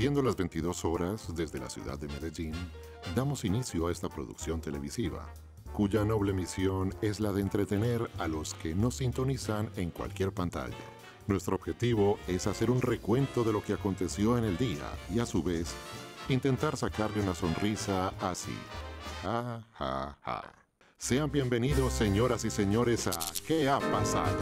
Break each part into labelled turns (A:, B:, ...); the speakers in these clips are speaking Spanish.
A: Siendo las 22 horas desde la ciudad de Medellín, damos inicio a esta producción televisiva, cuya noble misión es la de entretener a los que nos sintonizan en cualquier pantalla. Nuestro objetivo es hacer un recuento de lo que aconteció en el día y a su vez intentar sacarle una sonrisa así. Ja, ja, ja. Sean bienvenidos, señoras y señores, a ¿Qué ha pasado?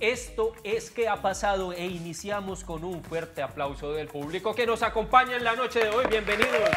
B: Esto es ¿Qué ha pasado? E iniciamos con un fuerte aplauso del público que nos acompaña en la noche de hoy. Bienvenidos.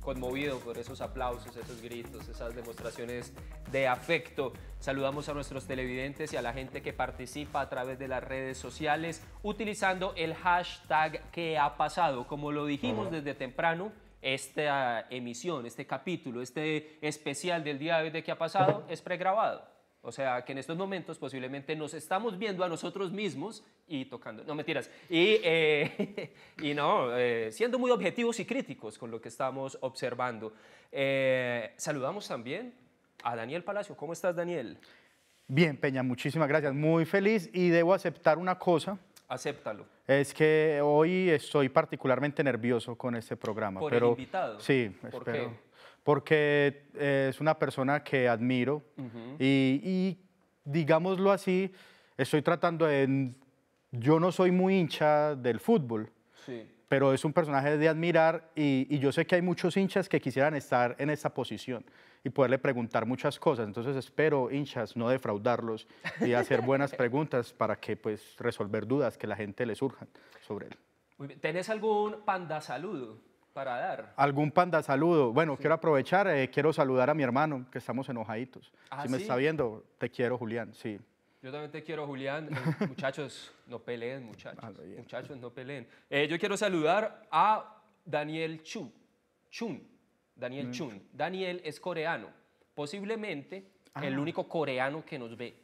B: Conmovido por esos aplausos, esos gritos, esas demostraciones de afecto. Saludamos a nuestros televidentes y a la gente que participa a través de las redes sociales utilizando el hashtag ¿Qué ha pasado? Como lo dijimos desde temprano, esta emisión, este capítulo, este especial del día de hoy de qué ha pasado es pregrabado. O sea, que en estos momentos posiblemente nos estamos viendo a nosotros mismos y tocando, no mentiras, y, eh, y no, eh, siendo muy objetivos y críticos con lo que estamos observando. Eh, saludamos también a Daniel Palacio. ¿Cómo estás, Daniel?
C: Bien, Peña, muchísimas gracias. Muy feliz y debo aceptar una cosa.
B: Acéptalo.
C: Es que hoy estoy particularmente nervioso con este programa.
B: ¿Por
C: pero,
B: el invitado?
C: Sí,
B: ¿Por
C: espero.
B: qué?
C: Porque eh, es una persona que admiro y, y, digámoslo así, estoy tratando de... Yo no soy muy hincha del fútbol,
B: Sí.
C: Pero es un personaje de admirar y, y yo sé que hay muchos hinchas que quisieran estar en esa posición y poderle preguntar muchas cosas. Entonces espero, hinchas, no defraudarlos y hacer buenas preguntas para que pues resolver dudas que la gente le surjan sobre él.
B: Muy bien. ¿Tenés algún panda saludo para dar?
C: ¿Algún panda saludo? Bueno, quiero aprovechar, eh, quiero saludar a mi hermano, que estamos enojaditos.
B: Ah,
C: si me
B: ¿sí?
C: está viendo, te quiero, Julián, sí.
B: Yo también te quiero, Julián. Eh, muchachos, no peleen, muchachos.
C: Ah.
B: Muchachos, no peleen. Eh, yo quiero saludar a Daniel Chun. Chun. Daniel Chun. Daniel es coreano. Posiblemente el único coreano que nos ve.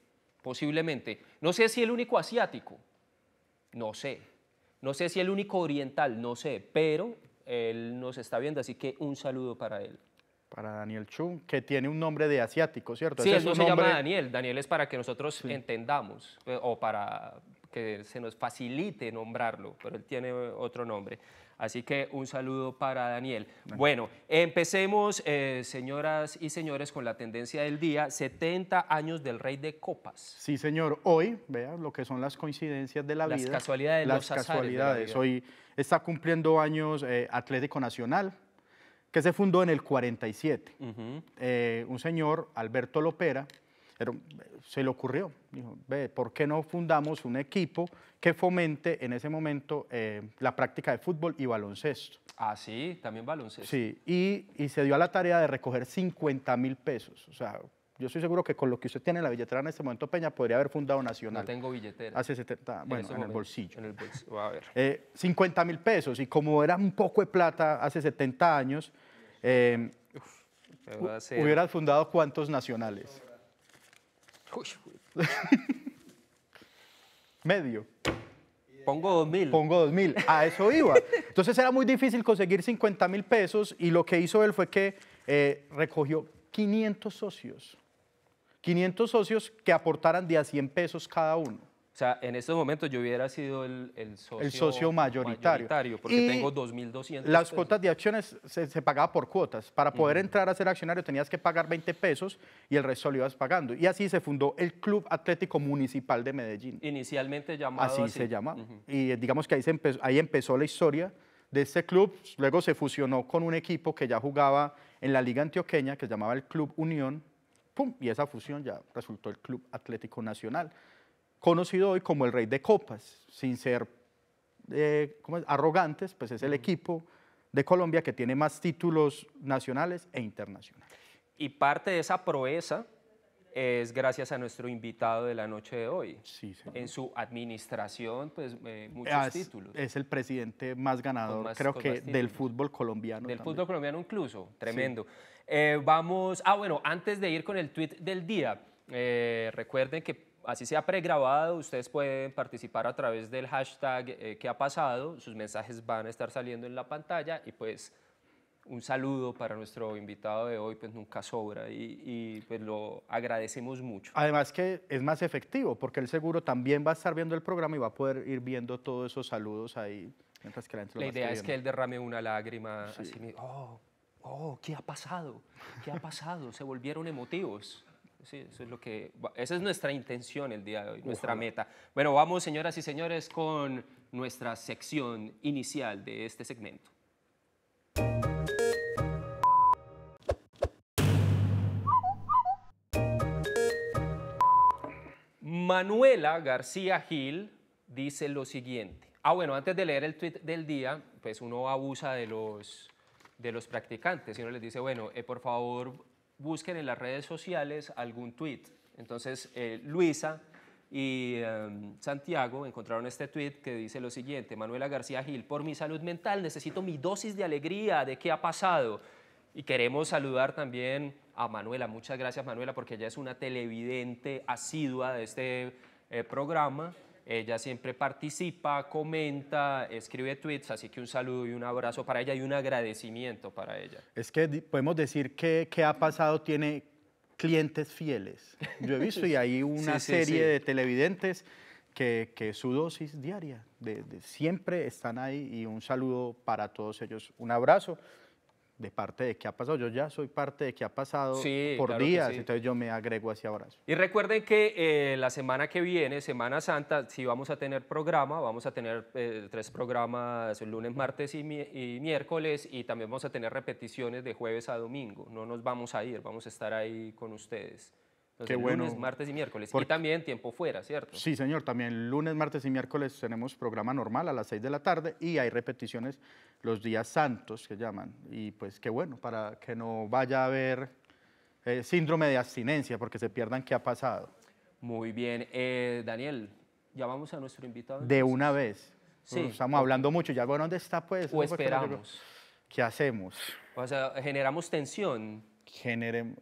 B: Posiblemente. No sé si el único asiático. No sé. No sé si el único oriental. No sé. Pero él nos está viendo, así que un saludo para él.
C: Para Daniel Chung, que tiene un nombre de asiático, ¿cierto?
B: Sí, él no se llama
C: nombre-
B: Daniel. Daniel es para que nosotros entendamos eh, o para que se nos facilite nombrarlo, pero él tiene otro nombre. Así que un saludo para Daniel. Bueno, empecemos, eh, señoras y señores, con la tendencia del día. 70 años del Rey de Copas.
C: Sí, señor. Hoy, vean lo que son las coincidencias de la
B: Las
C: vida.
B: casualidades,
C: Las
B: los azares de la
C: casualidades. Hoy está cumpliendo años eh, Atlético Nacional, que se fundó en el 47. Eh, un señor, Alberto Lopera, era un- se le ocurrió, dijo, ve, ¿por qué no fundamos un equipo que fomente en ese momento eh, la práctica de fútbol y baloncesto?
B: Ah, sí, también baloncesto.
C: Sí, y, y se dio a la tarea de recoger 50 mil pesos. O sea, yo estoy seguro que con lo que usted tiene en la billetera en este momento, Peña, podría haber fundado
B: No
C: Nacional.
B: tengo billetera.
C: Hace 70,
B: en
C: bueno,
B: estos
C: en el bolsillo.
B: En el bolsillo. A ver.
C: Eh, 50 mil pesos, y como era un poco de plata hace 70 años, eh, hubieras fundado cuántos nacionales?
B: Uy,
C: Medio.
B: Pongo 2000.
C: Pongo 2 mil. A eso iba. Entonces era muy difícil conseguir 50 mil pesos y lo que hizo él fue que eh, recogió 500 socios. 500 socios que aportaran de a 100 pesos cada uno.
B: O sea, en estos momentos yo hubiera sido el, el socio,
C: El socio mayoritario.
B: porque
C: Y
B: tengo 2.200
C: Las
B: pesos.
C: cuotas de acciones se, se pagaba por cuotas. Para poder entrar a ser accionario tenías que pagar 20 pesos y el resto lo ibas pagando. Y así se fundó el Club Atlético Municipal de Medellín.
B: Inicialmente llamado
C: Así,
B: así.
C: se llama. Y eh, digamos que ahí, se empezó, ahí empezó la historia de este club. Luego se fusionó con un equipo que ya jugaba en la Liga Antioqueña, que se llamaba el Club Unión. ¡Pum! Y esa fusión ya resultó el Club Atlético Nacional, conocido hoy como el Rey de Copas, sin ser eh, ¿cómo es? arrogantes, pues es el equipo de Colombia que tiene más títulos nacionales e internacionales.
B: Y parte de esa proeza es gracias a nuestro invitado de la noche de hoy.
C: Sí, señor.
B: En su administración, pues eh, muchos
C: Ah, es,
B: títulos.
C: es el presidente más ganador,
B: más-
C: creo que del fútbol colombiano.
B: Del
C: también.
B: fútbol colombiano incluso, tremendo. Eh, vamos, ah bueno, antes de ir con el tweet del día, eh, recuerden que así sea pregrabado, ustedes pueden participar a través del hashtag que ha pasado, sus mensajes van a estar saliendo en la pantalla y pues un saludo para nuestro invitado de hoy, pues nunca sobra y, y, pues lo agradecemos mucho.
C: Además que es más efectivo, porque él seguro también va a estar viendo el programa y va a poder ir viendo todos esos saludos ahí. Mientras que la,
B: La idea es que él derrame una lágrima así, mi- oh, oh, ¿qué ha pasado? ¿Qué ha pasado? Se volvieron emotivos. Sí, eso es lo que, esa es nuestra intención el día de hoy, nuestra meta. Bueno, vamos, señoras y señores, con nuestra sección inicial de este segmento. Manuela García Gil dice lo siguiente. Ah, bueno, antes de leer el tweet del día, pues uno abusa de los, de los practicantes y uno les dice, bueno, eh, por favor busquen en las redes sociales algún tweet. Entonces, eh, Luisa y em, Santiago encontraron este tweet que dice lo siguiente, Manuela García Gil, por mi salud mental necesito mi dosis de alegría de qué ha pasado. Y queremos saludar también a Manuela. Muchas gracias, Manuela, porque ella es una televidente asidua de este eh, programa. Ella siempre participa, comenta, escribe tweets, así que un saludo y un abrazo para ella y un agradecimiento para ella.
C: Es que podemos decir que, que ha pasado tiene clientes fieles. Yo he visto y hay una
B: Sí, sí,
C: serie
B: sí.
C: de televidentes que, que su dosis diaria, de, de siempre están ahí y un saludo para todos ellos. Un abrazo de parte de qué ha pasado. Yo ya soy parte de qué ha pasado
B: Sí,
C: por
B: claro
C: días,
B: sí.
C: entonces yo me agrego a ese abrazo.
B: Y recuerden que eh, la semana que viene, Semana Santa, sí vamos a tener programa, vamos a tener eh, tres programas el lunes, martes y, mi- y miércoles y también vamos a tener repeticiones de jueves a domingo. No nos vamos a ir, vamos a estar ahí con ustedes. Entonces,
C: Qué bueno.
B: Lunes, martes y miércoles. Y
C: Porque-
B: también tiempo fuera, ¿cierto?
C: Sí, señor, también lunes, martes y miércoles tenemos programa normal a las 6 de la tarde y hay repeticiones los días santos que llaman. Y pues qué bueno, para que no vaya a haber eh, síndrome de abstinencia, porque se pierdan qué ha pasado.
B: Muy bien. Eh, Daniel, llamamos a nuestro invitado.
C: De una vez.
B: Sí,
C: Estamos hablando mucho, ya, bueno, ¿dónde está pues?
B: O esperamos.
C: ¿Qué hacemos?
B: O sea, generamos tensión.
C: Generemos...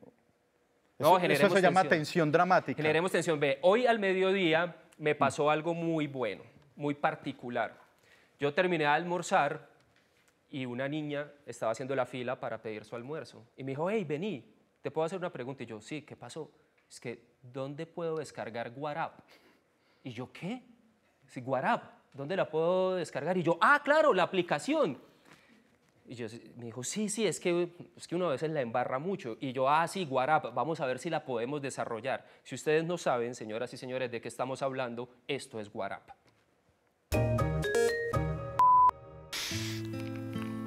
B: No,
C: eso, eso
B: generemos
C: se llama
B: tensión.
C: tensión dramática.
B: Generemos tensión. Ve, hoy al mediodía me pasó algo muy bueno, muy particular. Yo terminé de almorzar y una niña estaba haciendo la fila para pedir su almuerzo. Y me dijo, hey, vení, ¿te puedo hacer una pregunta? Y yo, sí, ¿qué pasó? Es que, ¿dónde puedo descargar WhatsApp? Y yo, ¿qué? Sí, WhatsApp, ¿dónde la puedo descargar? Y yo, ah, claro, la aplicación. Y yo, me dijo, sí, sí, es que, es que uno a veces la embarra mucho. Y yo, ah, sí, Guarap, vamos a ver si la podemos desarrollar. Si ustedes no saben, señoras y señores, de qué estamos hablando, esto es Guarap.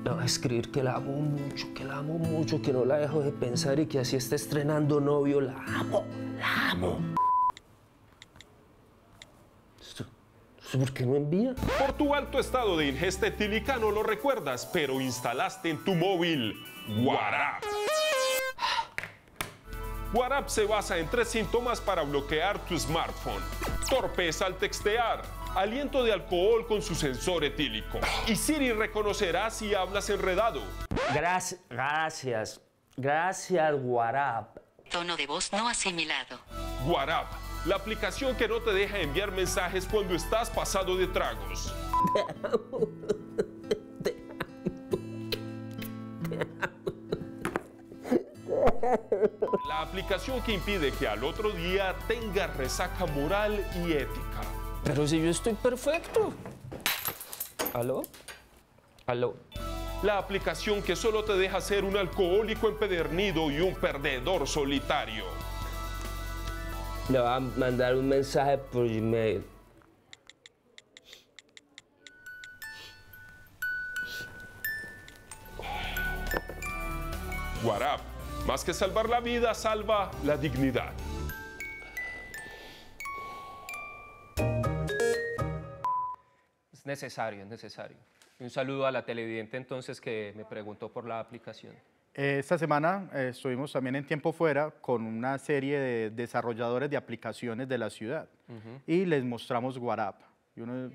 D: Le voy a escribir que la amo mucho, que la amo mucho, que no la dejo de pensar y que así está estrenando novio. La amo, la amo. ¿Esto, esto por qué no envía?
E: Por tu alto estado de ingesta etílica no lo recuerdas, pero instalaste en tu móvil WhatsApp. WhatsApp se basa en tres síntomas para bloquear tu smartphone. Torpeza al textear, aliento de alcohol con su sensor etílico. Y Siri reconocerá si hablas enredado.
D: Gracias, gracias, gracias, WhatsApp.
F: Tono de voz no asimilado.
E: WhatsApp, la aplicación que no te deja enviar mensajes cuando estás pasado de tragos. La aplicación que impide que al otro día tengas resaca moral y ética.
D: Pero si yo estoy perfecto. ¿Aló? ¿Aló?
E: La aplicación que solo te deja ser un alcohólico empedernido y un perdedor solitario.
D: Le va a mandar un mensaje por Gmail.
E: WhatsApp, más que salvar la vida, salva la dignidad.
B: Es necesario, es necesario. Un saludo a la televidente entonces que me preguntó por la aplicación.
C: Esta semana eh, estuvimos también en tiempo fuera con una serie de desarrolladores de aplicaciones de la ciudad y les mostramos WhatsApp. Y uno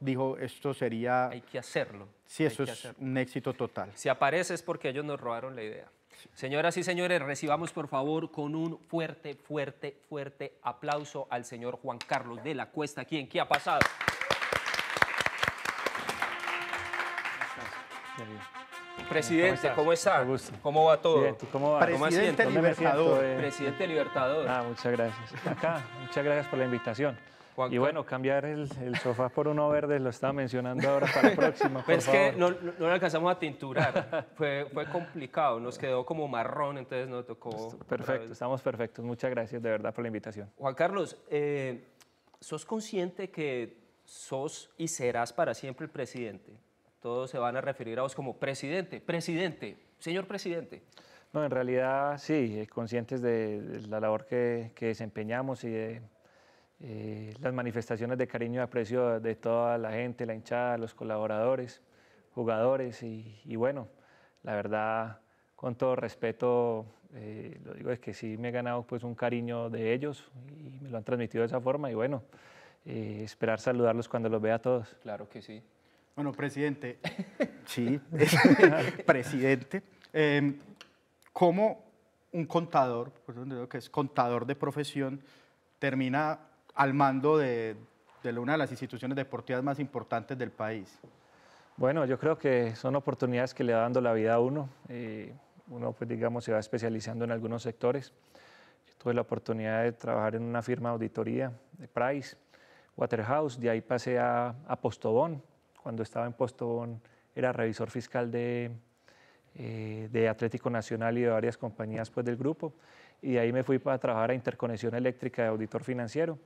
C: dijo, esto sería,
B: Hay que hacerlo.
C: sí,
B: que
C: es
B: hacerlo.
C: un éxito total.
B: Si aparece es porque ellos nos robaron la idea. Señoras y señores, recibamos por favor con un fuerte, fuerte, fuerte aplauso al señor Juan Carlos de la Cuesta, quien ¿qué ha pasado? Presidente,
G: estás?
B: ¿cómo está?
G: Mucho gusto.
B: ¿Cómo va todo?
G: Bien, ¿tú cómo?
B: ¿Cómo
C: Presidente
G: siento?
C: Libertador.
G: Eh,
B: Presidente Libertador.
G: Ah, muchas gracias. Acá, muchas gracias por la invitación.
B: Juan
G: y bueno, cambiar el, el sofá por uno verde lo estaba mencionando ahora para la próxima. por
B: Pero es que
G: favor.
B: no, no, no le alcanzamos a tinturar. fue, fue complicado, nos quedó como marrón, entonces nos tocó.
G: Perfecto, estamos perfectos. Muchas gracias de verdad por la invitación.
B: Juan Carlos, eh, ¿sos consciente que sos y serás para siempre el presidente? Todos se van a referir a vos como presidente, presidente, señor presidente.
G: No, en realidad sí, eh, conscientes de, de la labor que, que desempeñamos y de eh, las manifestaciones de cariño y aprecio de toda la gente, la hinchada, los colaboradores, jugadores y, y bueno, la verdad, con todo respeto, eh, lo digo es que sí me he ganado pues un cariño de ellos y me lo han transmitido de esa forma y bueno, eh, esperar saludarlos cuando los vea a todos.
B: Claro que sí.
C: Bueno, presidente, sí, presidente, eh, ¿cómo un contador, por eso digo que es contador de profesión, termina al mando de, de una de las instituciones deportivas más importantes del país?
G: Bueno, yo creo que son oportunidades que le va dando la vida a uno. eh, uno, pues digamos, se va especializando en algunos sectores. Yo tuve la oportunidad de trabajar en una firma de auditoría de Price, Waterhouse, de ahí pasé a, a Postobón. Cuando estaba en Postobón era revisor fiscal de, eh, de Atlético Nacional y de varias compañías pues, del grupo. Y de ahí me fui para trabajar a Interconexión Eléctrica de auditor financiero.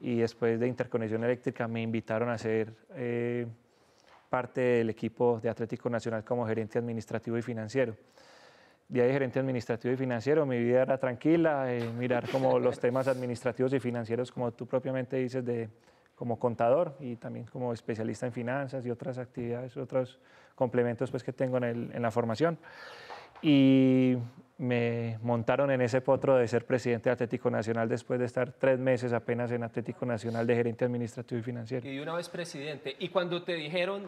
G: Y después de Interconexión Eléctrica me invitaron a ser eh, parte del equipo de Atlético Nacional como gerente administrativo y financiero. De ahí gerente administrativo y financiero, mi vida era tranquila, eh, mirar como los temas administrativos y financieros, como tú propiamente dices, de, como contador y también como especialista en finanzas y otras actividades, otros complementos pues, que tengo en, el- en la formación. Y me montaron en ese potro de ser presidente de Atlético Nacional después de estar tres meses apenas en Atlético Nacional de gerente administrativo y financiero.
B: Y de una vez presidente. Y cuando te dijeron,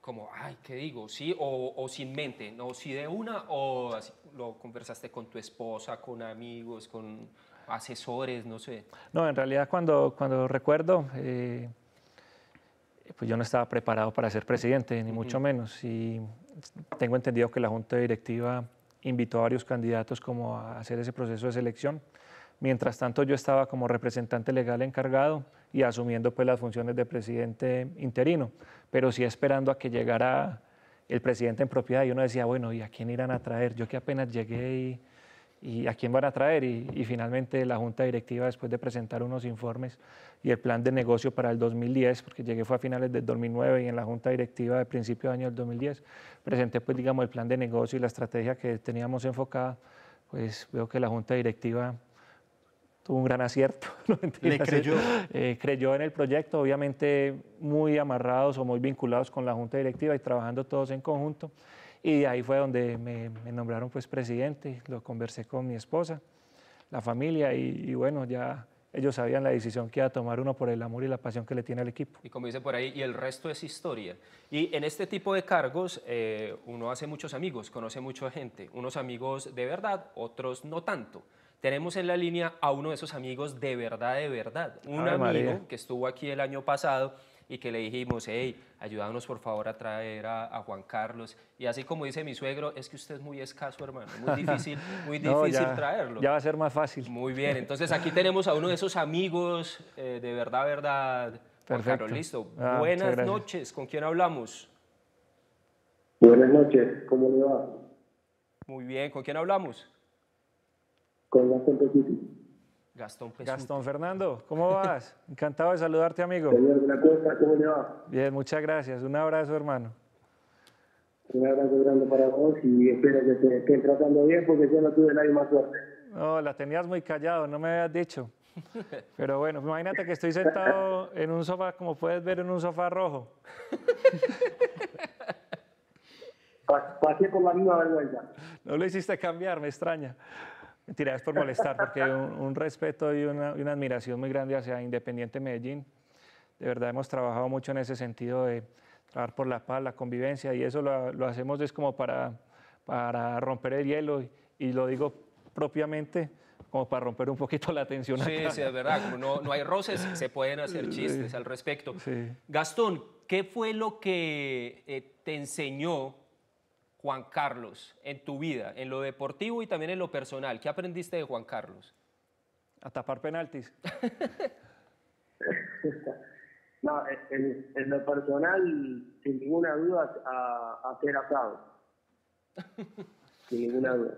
B: como, ay, ¿qué digo? ¿Sí o, o sin mente? ¿No? ¿Sí de una o así lo conversaste con tu esposa, con amigos, con asesores, no sé?
G: No, en realidad cuando, cuando recuerdo, eh, pues yo no estaba preparado para ser presidente, ni mucho menos. Y tengo entendido que la Junta Directiva invitó a varios candidatos como a hacer ese proceso de selección. Mientras tanto, yo estaba como representante legal encargado y asumiendo pues las funciones de presidente interino, pero sí esperando a que llegara el presidente en propiedad y uno decía, bueno, ¿y a quién irán a traer? Yo que apenas llegué y, y a quién van a traer. Y, y finalmente la Junta Directiva, después de presentar unos informes y el plan de negocio para el 2010, porque llegué fue a finales del 2009 y en la Junta Directiva de principio de año del 2010, presenté pues digamos el plan de negocio y la estrategia que teníamos enfocada, pues veo que la Junta Directiva tuvo un gran acierto. no mentiras,
C: creyó?
G: eh, creyó en el proyecto, obviamente muy amarrados o muy vinculados con la Junta Directiva y trabajando todos en conjunto. Y ahí fue donde me, me nombraron pues presidente, lo conversé con mi esposa, la familia y, y bueno, ya ellos sabían la decisión que iba a tomar uno por el amor y la pasión que le tiene al equipo.
B: Y como dice por ahí, y el resto es historia. Y en este tipo de cargos eh, uno hace muchos amigos, conoce mucha gente, unos amigos de verdad, otros no tanto. Tenemos en la línea a uno de esos amigos de verdad, de verdad. Un
G: Ave
B: amigo
G: María.
B: que estuvo aquí el año pasado y que le dijimos, hey, ayúdanos por favor a traer a, a Juan Carlos. Y así como dice mi suegro, es que usted es muy escaso, hermano, muy difícil, muy
G: No,
B: difícil
G: ya-
B: traerlo.
G: Ya va a ser más fácil.
B: Muy bien, entonces aquí tenemos a uno de esos amigos eh, de verdad, verdad. Juan
G: Perfecto.
B: Carlos, listo.
G: Ah,
B: Buenas noches, ¿con quién hablamos?
H: Buenas noches, ¿cómo le va?
B: Muy bien, ¿con quién hablamos?
H: Con Gastón Pesiti.
B: Gastón
G: Fernando, ¿cómo vas? Encantado de saludarte, amigo.
H: Señor de la Cuesta, ¿cómo le va?
G: Bien, muchas gracias. Un abrazo, hermano.
H: Un abrazo grande para vos y espero que se estén tratando bien porque yo no tuve nadie más suerte.
G: No, la tenías muy callado, no me habías dicho. Pero bueno, imagínate que estoy sentado en un sofá, como puedes ver, en un sofá rojo.
H: Pa- Pasé por la misma vergüenza.
G: No lo hiciste cambiar, me extraña. Mentira, es por molestar, porque un, un respeto y una, y una admiración muy grande hacia Independiente Medellín. De verdad hemos trabajado mucho en ese sentido de trabajar por la paz, la convivencia, y eso lo, lo hacemos es como para, para romper el hielo, y, y lo digo propiamente como para romper un poquito la tensión
B: Sí,
G: acá.
B: sí, es verdad, como no, no hay roces, se pueden hacer chistes al respecto.
G: Sí.
B: Gastón, ¿qué fue lo que eh, te enseñó Juan Carlos en tu vida, en lo deportivo y también en lo personal? ¿Qué aprendiste de Juan Carlos?
G: A tapar penaltis.
H: No, en, en lo personal, sin ninguna duda, a, a ser asado. sin ninguna duda.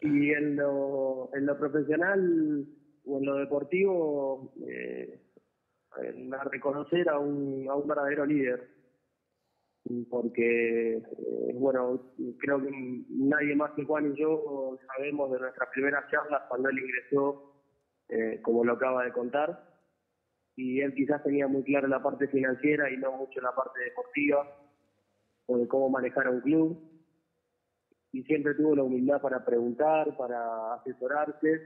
H: Y en lo, en lo profesional o en lo deportivo, eh, en a reconocer a un, a un verdadero líder. Porque, eh, bueno, creo que nadie más que Juan y yo sabemos de nuestras primeras charlas cuando él ingresó, eh, como lo acaba de contar. Y él quizás tenía muy clara la parte financiera y no mucho la parte deportiva o de cómo manejar a un club. Y siempre tuvo la humildad para preguntar, para asesorarse.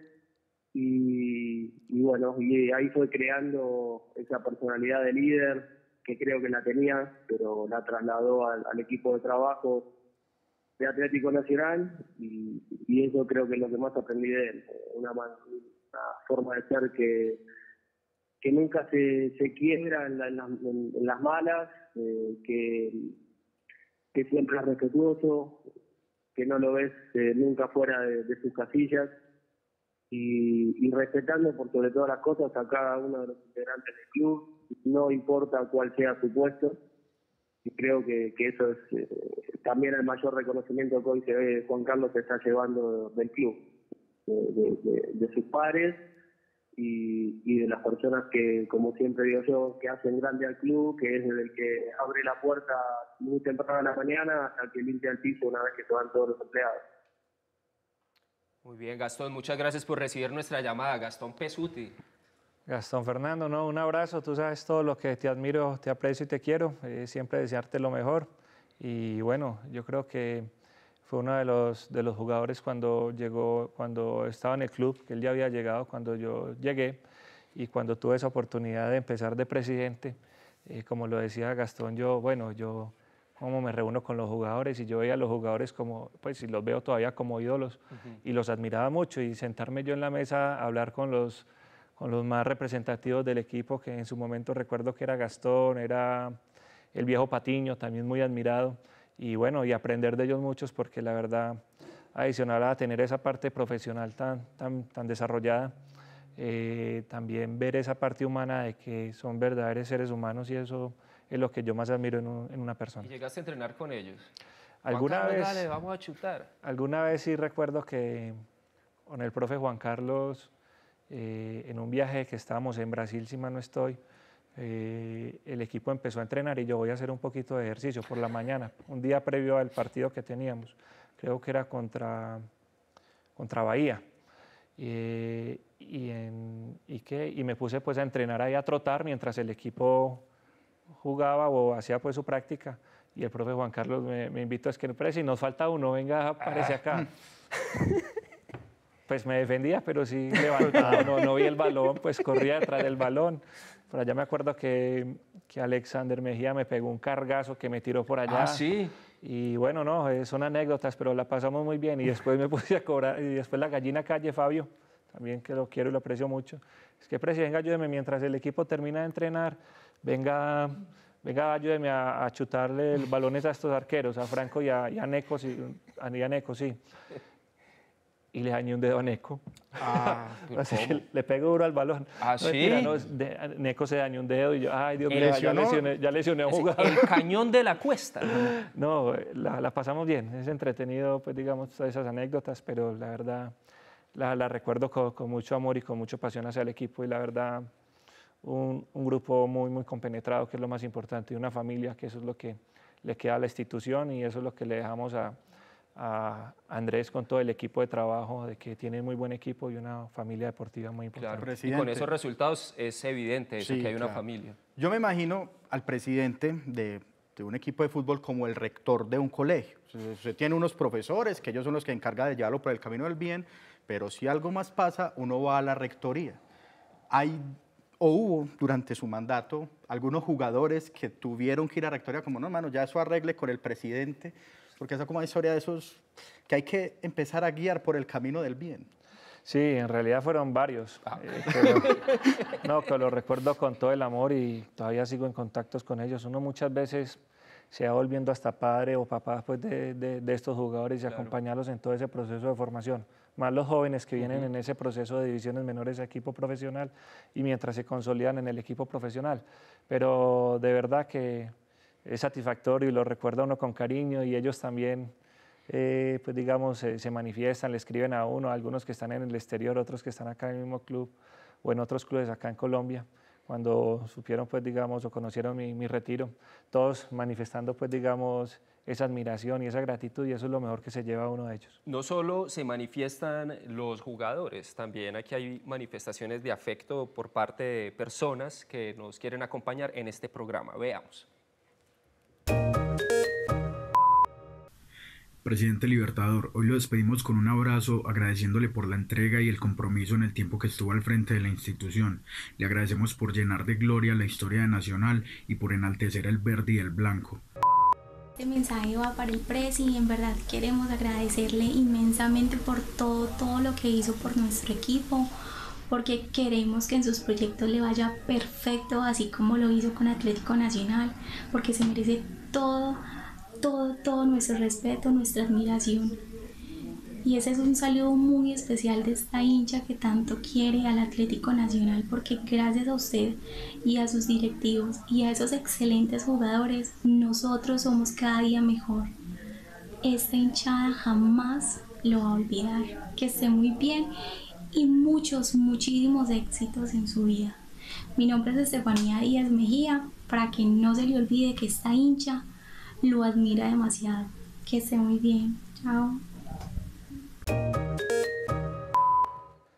H: Y, y bueno, y ahí fue creando esa personalidad de líder que creo que la tenía, pero la trasladó al, equipo de trabajo de Atlético Nacional y, eso creo que es lo que más aprendí de él, una, una forma de ser que que nunca se, se quiebra en, la, en, las, malas, eh, que, que siempre es respetuoso, que no lo ves eh, nunca fuera de, de sus casillas y, y, respetando por sobre todas las cosas a cada uno de los integrantes del club, no importa cuál sea su puesto. Y creo que, que eso es eh, también el mayor reconocimiento que hoy se ve Juan Carlos se está llevando del club, de, de, de sus pares y, y, de las personas que, como siempre digo yo, que hacen grande al club, que es el que abre la puerta muy temprano en la mañana hasta que limpia el piso una vez que se van todos los empleados.
B: Muy bien, Gastón, muchas gracias por recibir nuestra llamada. Gastón Pesuti.
G: Gastón Fernando, no, un abrazo, tú sabes todo lo que te admiro, te aprecio y te quiero, eh, siempre desearte lo mejor. Y bueno, yo creo que fue uno de los, de los jugadores cuando llegó, cuando estaba en el club, que él ya había llegado cuando yo llegué y cuando tuve esa oportunidad de empezar de presidente, eh, como lo decía Gastón, yo, bueno, yo como me reúno con los jugadores y yo veía a los jugadores como, pues si los veo todavía como ídolos uh -huh. y los admiraba mucho y sentarme yo en la mesa a hablar con los, con los más representativos del equipo, que en su momento recuerdo que era Gastón, era el viejo Patiño, también muy admirado y bueno, y aprender de ellos muchos porque la verdad, adicional a tener esa parte profesional tan, tan, tan desarrollada, eh, también ver esa parte humana de que son verdaderos seres humanos y eso es lo que yo más admiro en, un, en una persona.
B: ¿Y llegaste a entrenar con ellos?
G: ¿Alguna
B: Juan Carlos,
G: vez,
B: dale, vamos a chutar.
G: Alguna vez sí recuerdo que con el profe Juan Carlos, eh, en un viaje que estábamos en Brasil, si mal no estoy, eh, el equipo empezó a entrenar y yo voy a hacer un poquito de ejercicio por la mañana, un día previo al partido que teníamos, creo que era contra, contra Bahía. Eh, y, en, y, que, y me puse pues a entrenar ahí a trotar mientras el equipo jugaba o hacía pues su práctica y el profe Juan Carlos me, me invitó, es que si nos falta uno, venga, aparece acá. pues me defendía, pero sí levantaba, no, no vi el balón, pues corría detrás del balón. Por allá me acuerdo que, que, Alexander Mejía me pegó un cargazo que me tiró por allá.
B: Ah, sí.
G: Y bueno, no, eh, son anécdotas, pero la pasamos muy bien. Y después me puse a cobrar, y después la gallina calle Fabio, también que lo quiero y lo aprecio mucho. Es que, presidente, venga, ayúdeme mientras el equipo termina de entrenar, venga, venga, ayúdeme a, a chutarle balones a estos arqueros, a Franco y a, y a Neco, sí, a, y a Neco, sí y le dañé un dedo a Neco.
B: Ah,
G: Así que le pego duro al balón.
B: ¿Ah,
G: no,
B: sí?
G: Mentira, no, de, Neco se dañó un dedo y yo, ay, Dios mío, ya lesioné, ya lesioné a un jugador.
B: El cañón de la cuesta.
G: no, la, la, pasamos bien. Es entretenido, pues digamos, todas esas anécdotas, pero la verdad la, la recuerdo con, con, mucho amor y con mucha pasión hacia el equipo y la verdad un, un grupo muy, muy compenetrado, que es lo más importante, y una familia, que eso es lo que le queda a la institución y eso es lo que le dejamos a, a Andrés con todo el equipo de trabajo, de que tiene muy buen equipo y una familia deportiva muy importante.
B: Claro, y con esos resultados es evidente eso, sí, que hay una claro. familia.
C: Yo me imagino al presidente de, de, un equipo de fútbol como el rector de un colegio. Usted tiene unos profesores que ellos son los que encargan de llevarlo por el camino del bien, pero si algo más pasa, uno va a la rectoría. Hay o hubo durante su mandato algunos jugadores que tuvieron que ir a rectoría como, no, hermano, ya eso arregle con el presidente porque esa como una historia de esos que hay que empezar a guiar por el camino del bien.
G: Sí, en realidad fueron varios. Ah. Eh, pero, no, que lo recuerdo con todo el amor y todavía sigo en contactos con ellos. Uno muchas veces se va volviendo hasta padre o papá pues, de, de- de estos jugadores y
B: Claro.
G: acompañarlos en todo ese proceso de formación. Más los jóvenes que vienen
B: Ujú.
G: en ese proceso de divisiones menores a equipo profesional y mientras se consolidan en el equipo profesional. Pero de verdad que es satisfactorio y lo recuerda uno con cariño y ellos también, eh, pues digamos, se- manifiestan, le escriben a uno, algunos que están en el exterior, otros que están acá en el mismo club o en otros clubes acá en Colombia, cuando supieron, pues digamos, o conocieron mi, mi retiro, todos manifestando, pues digamos, esa admiración y esa gratitud y eso es lo mejor que se lleva uno de ellos.
B: No solo se manifiestan los jugadores, también aquí hay manifestaciones de afecto por parte de personas que nos quieren acompañar en este programa. Veamos.
I: Presidente Libertador, hoy lo despedimos con un abrazo agradeciéndole por la entrega y el compromiso en el tiempo que estuvo al frente de la institución. Le agradecemos por llenar de gloria la historia de Nacional y por enaltecer el verde y el blanco.
J: Este mensaje va para el Presi y en verdad queremos agradecerle inmensamente por todo, todo lo que hizo por nuestro equipo, porque queremos que en sus proyectos le vaya perfecto, así como lo hizo con Atlético Nacional, porque se merece todo, todo, todo nuestro respeto, nuestra admiración. Y ese es un saludo muy especial de esta hincha que tanto quiere al Atlético Nacional porque gracias a usted y a sus directivos y a esos excelentes jugadores nosotros somos cada día mejor. Esta hinchada jamás lo va a olvidar. Que esté muy bien y muchos, muchísimos éxitos en su vida. Mi nombre es Estefanía Díaz Mejía para que no se le olvide que esta hincha lo admira demasiado. Que esté muy bien. Chao.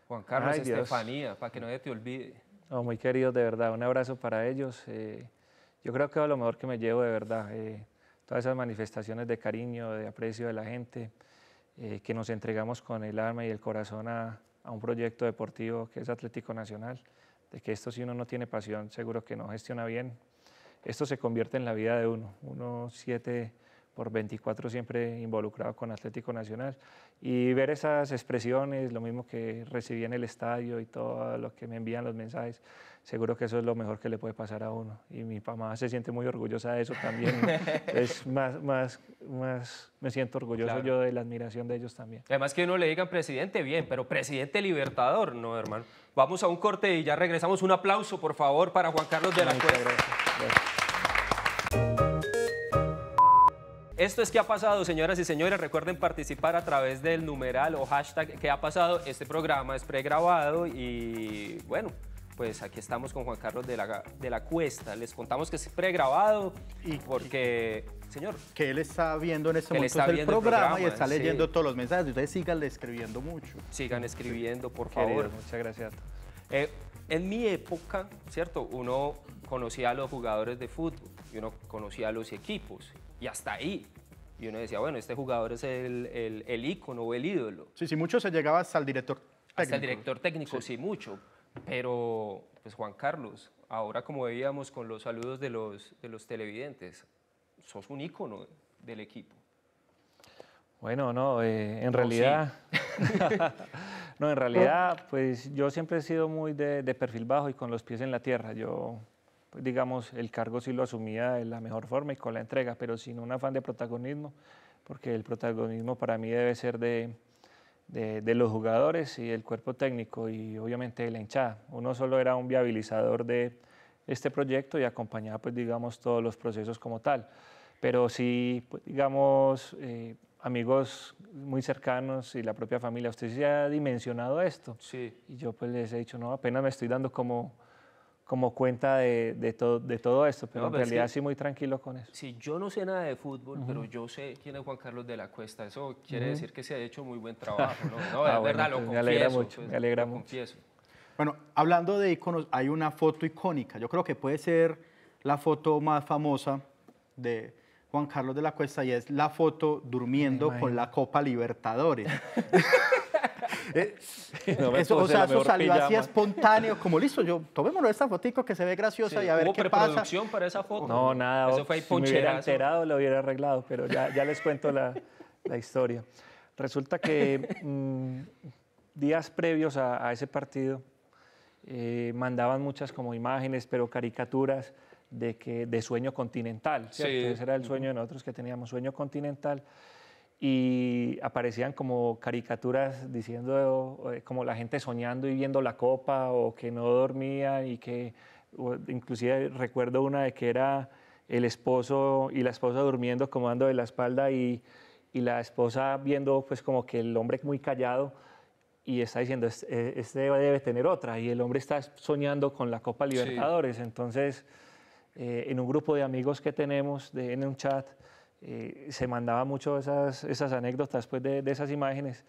B: Juan Carlos
G: Ay.
B: Estefanía, para que no se te olvide.
G: No, muy queridos, de verdad. Un abrazo para ellos. eh, yo creo que es lo mejor que me llevo, de verdad. eh, todas esas manifestaciones de cariño, de aprecio de la gente, eh, que nos entregamos con el alma y el corazón a, a un proyecto deportivo que es Atlético Nacional. De que esto si uno no tiene pasión, seguro que no gestiona bien. Esto se convierte en la vida de uno. Uno siete por 24 siempre involucrado con Atlético Nacional. Y ver esas expresiones, lo mismo que recibí en el estadio y todo lo que me envían los mensajes, seguro que eso es lo mejor que le puede pasar a uno. Y mi mamá se siente muy orgullosa de eso también. es más, más, más, me siento orgulloso
B: Claro.
G: yo de la admiración de ellos también.
B: Además que uno le digan presidente, bien, pero presidente libertador, no, hermano. Vamos a un corte y ya regresamos. Un aplauso, por favor, para Juan Carlos de la Cuesta. Esto es ¿Qué ha pasado, señoras y señores? Recuerden participar a través del numeral o hashtag ¿Qué ha pasado? Este programa es pregrabado y bueno, pues aquí estamos con Juan Carlos de la, de la Cuesta. Les contamos que es pregrabado
C: Y-
B: porque, señor,
C: que él está viendo en este momento
B: está
C: el
B: viendo el
C: programa, y
B: programa,
C: está
B: sí.
C: leyendo todos los mensajes. Ustedes síganle escribiendo mucho.
B: sigan escribiendo, por
G: Querido,
B: favor.
G: muchas gracias a todos.
B: Eh, en mi época, ¿cierto? Uno conocía a los jugadores de fútbol y uno conocía a los equipos y hasta ahí. Y uno decía, bueno, este jugador es el, el, el ícono o el ídolo.
C: Sí, sí, mucho se llegaba hasta el director técnico.
B: Hasta el director técnico, sí. mucho. Pero, pues Juan Carlos, ahora como veíamos con los saludos de los, de los televidentes, sos un ícono del equipo.
G: Bueno, no, eh, en realidad, no, en realidad, pues yo siempre he sido muy de, de perfil bajo y con los pies en la tierra. Yo, pues, digamos, el cargo sí lo asumía de la mejor forma y con la entrega, pero sin un afán de protagonismo, porque el protagonismo para mí debe ser de, de, de los jugadores y del cuerpo técnico y obviamente de la hinchada. Uno solo era un viabilizador de este proyecto y acompañaba, pues, digamos, todos los procesos como tal. Pero sí, pues, digamos, eh, amigos muy cercanos y la propia familia, ¿usted sí ha dimensionado esto?
B: Sí.
G: Y yo pues les he dicho, no, apenas me estoy dando como, como cuenta de, de, todo, de todo esto, pero
B: No,
G: en
B: pero es
G: realidad
B: que-
G: sí muy tranquilo con eso.
B: Sí, yo no sé nada de fútbol, pero yo sé quién es Juan Carlos de la Cuesta. Eso quiere
G: Ujú.
B: decir que se ha hecho muy buen trabajo, ¿no? No,
G: Ah,
B: es
G: bueno,
B: verdad, lo confieso.
G: me alegra mucho,
B: pues,
G: me alegra
B: lo
G: mucho.
B: confieso.
C: Bueno, hablando de iconos, hay una foto icónica. Yo creo que puede ser la foto más famosa de Juan Carlos de la Cuesta y es la foto durmiendo con la Copa Libertadores. Eh,
G: No
C: eso, o sea, eso salió así espontáneo, como listo, yo tomémonos esta fotico que se ve graciosa
B: Sí,
C: y a ver
B: ¿Hubo
C: qué pasa.
B: preproducción para esa foto?
G: No, nada,
B: Eso fue ahí
G: si me hubiera enterado lo hubiera arreglado, pero ya, ya les cuento la, la historia. Resulta que mm, días previos a, a ese partido eh, mandaban muchas como imágenes, pero caricaturas de, que, de sueño continental, ¿cierto?
B: Sí.
G: Ese era el sueño de nosotros que teníamos, sueño continental. Y aparecían como caricaturas diciendo, eh, como la gente soñando y viendo la copa o que no dormía y que, inclusive recuerdo una de que era el esposo y la esposa durmiendo como dando de la espalda y, y la esposa viendo pues como que el hombre muy callado y está diciendo, este, este debe tener otra, y el hombre está soñando con la Copa Libertadores. Entonces, eh, en un grupo de amigos que tenemos, de, en un chat, eh, se mandaba mucho esas, esas anécdotas pues, de, de esas imágenes.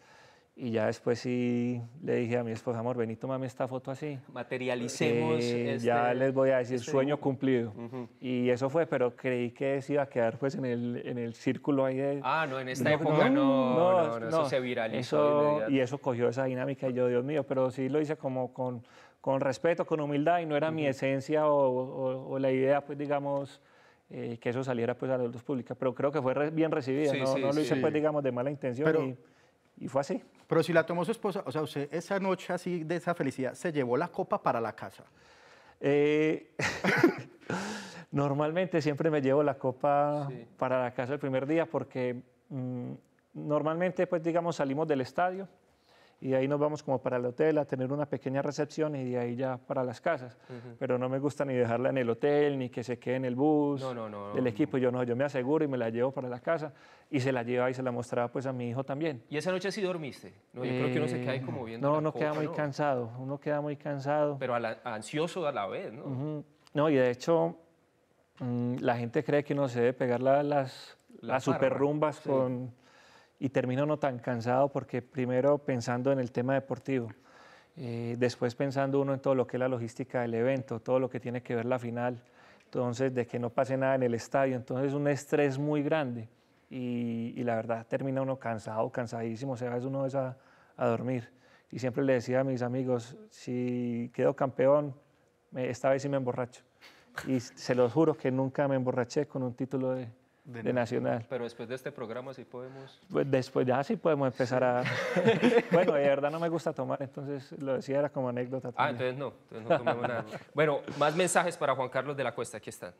G: Y ya después sí le dije a mi esposa, amor, ven y tómame esta foto así.
B: Materialicemos.
G: Eh,
B: este-
G: ya les voy a decir,
B: este
G: sueño
B: dibujo.
G: cumplido.
B: Ujú.
G: Y eso fue, pero creí que se iba a quedar pues en el, en el círculo ahí de...
B: Ah, no, en esta época no, no, no, eso se viralizó
G: eso- y eso cogió esa dinámica y yo, Dios mío, pero sí lo hice como con, con respeto, con humildad y no era mi esencia o, o- o la idea, pues digamos, eh, que eso saliera pues a la luz pública, pero creo que fue re- bien recibida,
C: Sí,
G: no,
C: sí,
G: no lo hice
C: sí.
G: pues digamos de mala intención
C: Pero-
G: y, y fue así.
C: Pero si la tomó su esposa, o sea, usted esa noche así de esa felicidad, se llevó la copa para la casa.
G: Eh, normalmente siempre me llevo la copa para la casa el primer día porque mm, normalmente pues digamos salimos del estadio y ahí nos vamos como para el hotel a tener una pequeña recepción y de ahí ya para las casas.
B: Ujú.
G: Pero no me gusta ni dejarla en el hotel ni que se quede en el bus
B: No, no, no,
G: del
B: no.
G: equipo. Yo no, yo me aseguro y me la llevo para la casa y se la lleva y se la mostraba pues a mi hijo también.
B: ¿Y esa noche sí dormiste? No, yo creo que uno se queda ahí como viendo
G: No, uno queda muy
B: ¿no?
G: cansado, uno queda muy cansado.
B: Pero a la- ansioso a la vez, ¿no?
G: Ujú. No, y de hecho, mm, la gente cree que uno se debe pegar la- las,
B: La
G: las
B: farra,
G: superrumbas
B: sí.
G: con, y termina uno tan cansado porque primero pensando en el tema deportivo, eh, después pensando uno en todo lo que es la logística del evento, todo lo que tiene que ver la final, entonces de que no pase nada en el estadio, entonces un estrés muy grande y, la verdad termina uno cansado, cansadísimo, se va uno es a, a dormir. Y siempre le decía a mis amigos, si quedo campeón, esta vez sí me emborracho. Y se los juro que nunca me emborraché con un título de, de nacional.
B: Pero después de este programa sí podemos...
G: Pues después ya sí podemos empezar a... bueno, de verdad no me gusta tomar, entonces lo decía era como anécdota.
B: Ah,
G: también.
B: entonces no, entonces no tomemos nada. Bueno, más mensajes para Juan Carlos de la Cuesta, aquí están.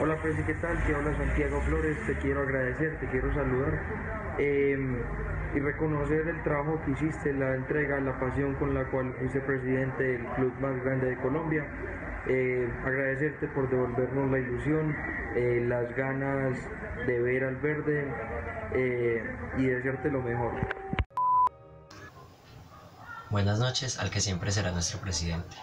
K: Hola Presi, ¿qué tal? Te habla Santiago Flores, te quiero agradecer, te quiero saludar eh, y reconocer el trabajo que hiciste, la entrega, la pasión con la cual fuiste presidente del club más grande de Colombia. Eh, agradecerte por devolvernos la ilusión, eh, las ganas de ver al verde eh, y desearte lo mejor.
L: Buenas noches al que siempre será nuestro presidente.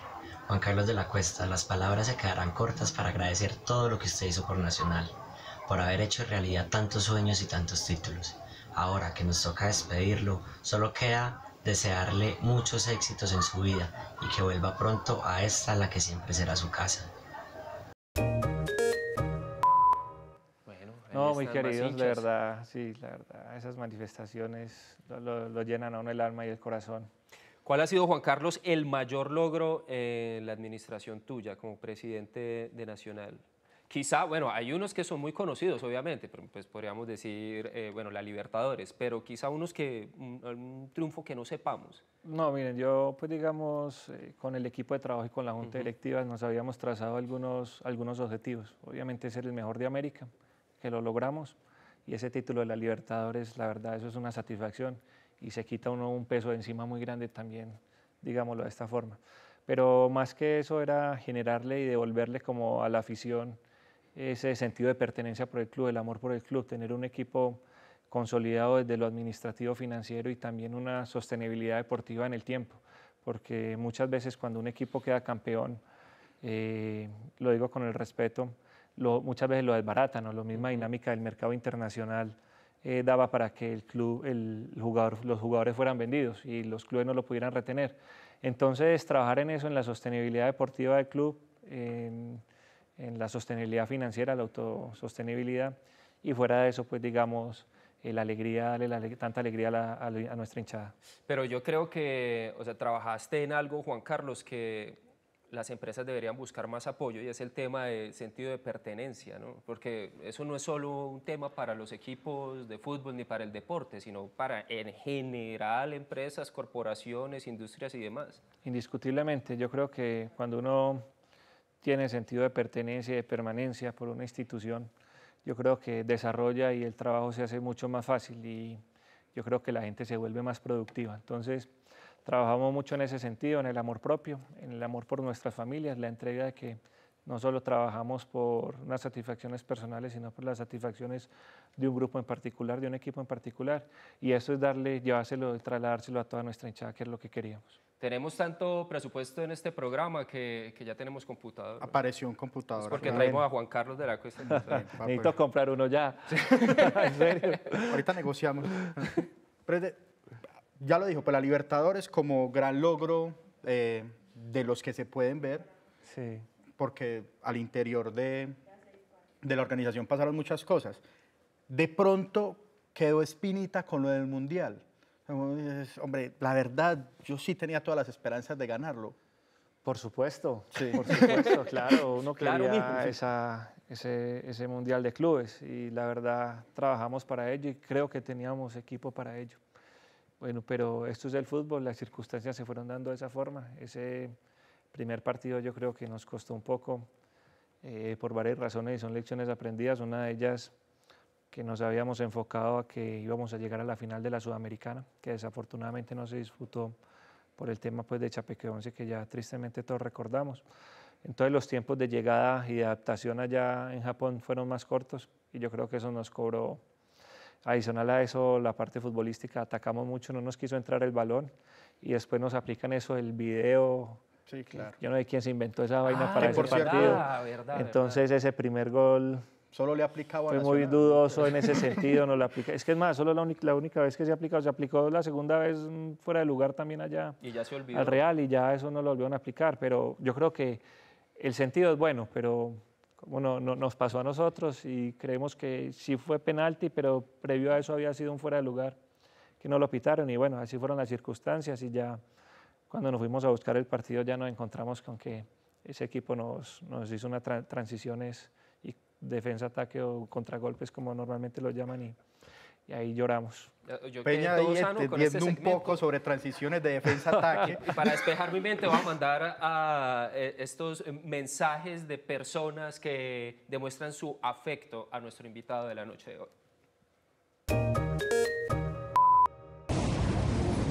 L: Juan Carlos de la Cuesta, las palabras se quedarán cortas para agradecer todo lo que usted hizo por Nacional, por haber hecho realidad tantos sueños y tantos títulos. Ahora que nos toca despedirlo, solo queda desearle muchos éxitos en su vida y que vuelva pronto a esta la que siempre será su casa.
G: No,
B: Ahí
G: muy queridos, de
B: hinchas.
G: verdad, sí, la verdad, esas manifestaciones lo, lo- lo llenan a uno el alma y el corazón.
B: ¿Cuál ha sido, Juan Carlos, el mayor logro en la administración tuya como presidente de Nacional? Quizá, bueno, hay unos que son muy conocidos, obviamente, pero pues podríamos decir, eh, bueno, la Libertadores, pero quizá unos que, un, un triunfo que no sepamos.
G: No, miren, yo pues digamos, eh, con el equipo de trabajo y con la junta directiva nos habíamos trazado algunos, algunos objetivos. Obviamente ser el mejor de América, que lo logramos, y ese título de la Libertadores, la verdad, eso es una satisfacción y se quita uno un peso de encima muy grande también, digámoslo de esta forma. Pero más que eso era generarle y devolverle como a la afición ese sentido de pertenencia por el club, el amor por el club, tener un equipo consolidado desde lo administrativo, financiero y también una sostenibilidad deportiva en el tiempo, porque muchas veces cuando un equipo queda campeón, eh, lo digo con el respeto, lo- muchas veces lo desbaratan, ¿no? la misma dinámica del mercado internacional eh, daba para que el club, el jugador, los jugadores fueran vendidos y los clubes no lo pudieran retener. Entonces, trabajar en eso, en la sostenibilidad deportiva del club, en, en la sostenibilidad financiera, la autosostenibilidad, y fuera de eso, pues digamos, eh, la alegría, darle la tanta alegría a la- a nuestra hinchada.
B: Pero yo creo que, o sea, trabajaste en algo, Juan Carlos, que las empresas deberían buscar más apoyo y es el tema de sentido de pertenencia, ¿no? porque eso no es solo un tema para los equipos de fútbol ni para el deporte, sino para en general empresas, corporaciones, industrias y demás.
G: Indiscutiblemente, yo creo que cuando uno tiene sentido de pertenencia y de permanencia por una institución, yo creo que desarrolla y el trabajo se hace mucho más fácil y yo creo que la gente se vuelve más productiva. Entonces, Trabajamos mucho en ese sentido, en el amor propio, en el amor por nuestras familias, la entrega de que no solo trabajamos por unas satisfacciones personales, sino por las satisfacciones de un grupo en particular, de un equipo en particular. Y eso es darle, llevárselo, trasladárselo a toda nuestra hinchada, que es lo que queríamos.
B: Tenemos tanto presupuesto en este programa que, que ya tenemos computador.
C: Apareció un computador.
B: porque traemos a Juan Carlos de la Cuesta.
G: Necesito comprar uno ya.
C: ¿En serio? Ahorita negociamos. Pero ya lo dijo, pues la Libertadores como gran logro eh, de los que se pueden ver,
G: sí.
C: Porque al interior de, de la organización pasaron muchas cosas. De pronto quedó espinita con lo del Mundial. Hombre, la verdad, yo sí tenía todas las esperanzas de ganarlo.
G: Por supuesto, sí. por supuesto, claro, uno quería esa, ese, ese Mundial de Clubes y la verdad trabajamos para ello y creo que teníamos equipo para ello. Bueno, pero esto es el fútbol, las circunstancias se fueron dando de esa forma. Ese primer partido yo creo que nos costó un poco eh, por varias razones y son lecciones aprendidas. Una de ellas que nos habíamos enfocado a que íbamos a llegar a la final de la Sudamericana, que desafortunadamente no se disputó por el tema pues, de Chapeque 11 que ya tristemente todos recordamos. Entonces los tiempos de llegada y de adaptación allá en Japón fueron más cortos y yo creo que eso nos cobró Adicional a eso, la parte futbolística, atacamos mucho, no nos quiso entrar el balón y después nos aplican eso, el video.
C: Sí, claro.
G: Yo no sé quién se inventó esa vaina para ese partido. Ah, Entonces ese primer gol
C: solo le aplicaba
G: fue muy dudoso en ese sentido, no lo aplica. Es que es más, solo la única, la única vez que se aplicó, se aplicó la segunda vez fuera de lugar también allá.
B: Y ya se olvidó.
G: Al Real y ya eso no lo volvieron a aplicar, pero yo creo que el sentido es bueno, pero como nos pasó a nosotros y creemos que sí fue penalti, pero previo a eso había sido un fuera de lugar que no lo pitaron y bueno, así fueron las circunstancias y ya cuando nos fuimos a buscar el partido ya nos encontramos con que ese equipo nos, nos hizo unas transiciones y defensa-ataque o contragolpes como normalmente lo llaman y y ahí lloramos.
C: Peña ahí entendiendo este un poco sobre transiciones de defensa-ataque.
B: Para despejar mi mente voy a mandar a eh, estos mensajes de personas que demuestran su afecto a nuestro invitado de la noche de hoy.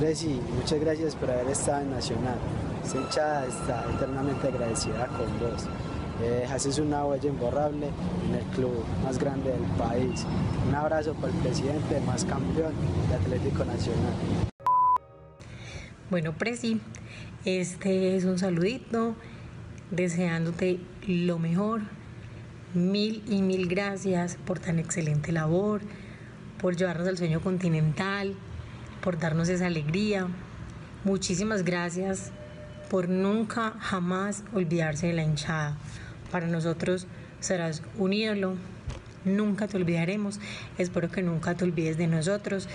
M: Reci, muchas gracias por haber estado en Nacional. Esta está eternamente agradecida con vos. Eh, haces una huella imborrable en el club más grande del país. Un abrazo para el presidente, más campeón de Atlético Nacional.
N: Bueno, Presi, este es un saludito, deseándote lo mejor. Mil y mil gracias por tan excelente labor, por llevarnos al sueño continental, por darnos esa alegría. Muchísimas gracias por nunca jamás olvidarse de la hinchada. Para nosotros serás un ídolo, nunca te olvidaremos, espero que nunca te olvides de nosotros.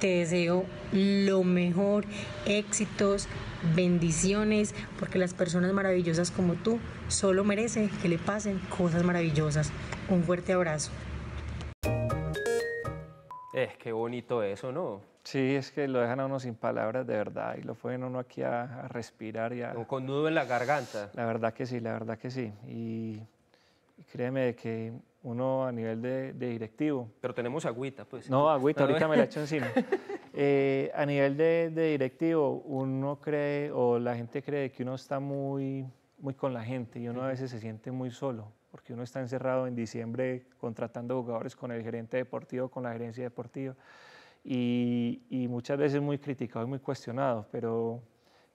N: Te deseo lo mejor, éxitos, bendiciones, porque las personas maravillosas como tú solo merecen que le pasen cosas maravillosas. Un fuerte abrazo.
B: Eh, qué bonito eso, ¿no?
G: Sí, es que lo dejan a uno sin palabras de verdad y lo ponen uno aquí a, respirar y a...
B: con nudo en la garganta.
G: La verdad que sí, la verdad que sí. Y, créeme que uno a nivel de, directivo...
B: Pero tenemos agüita, pues.
G: No, agüita, ahorita me la echo encima. Eh, a nivel de, de, directivo, uno cree, o la gente cree que uno está muy, muy con la gente y uno a veces se siente muy solo porque uno está encerrado en diciembre contratando jugadores con el gerente deportivo, con la gerencia deportiva, y, muchas veces muy criticado y muy cuestionado, pero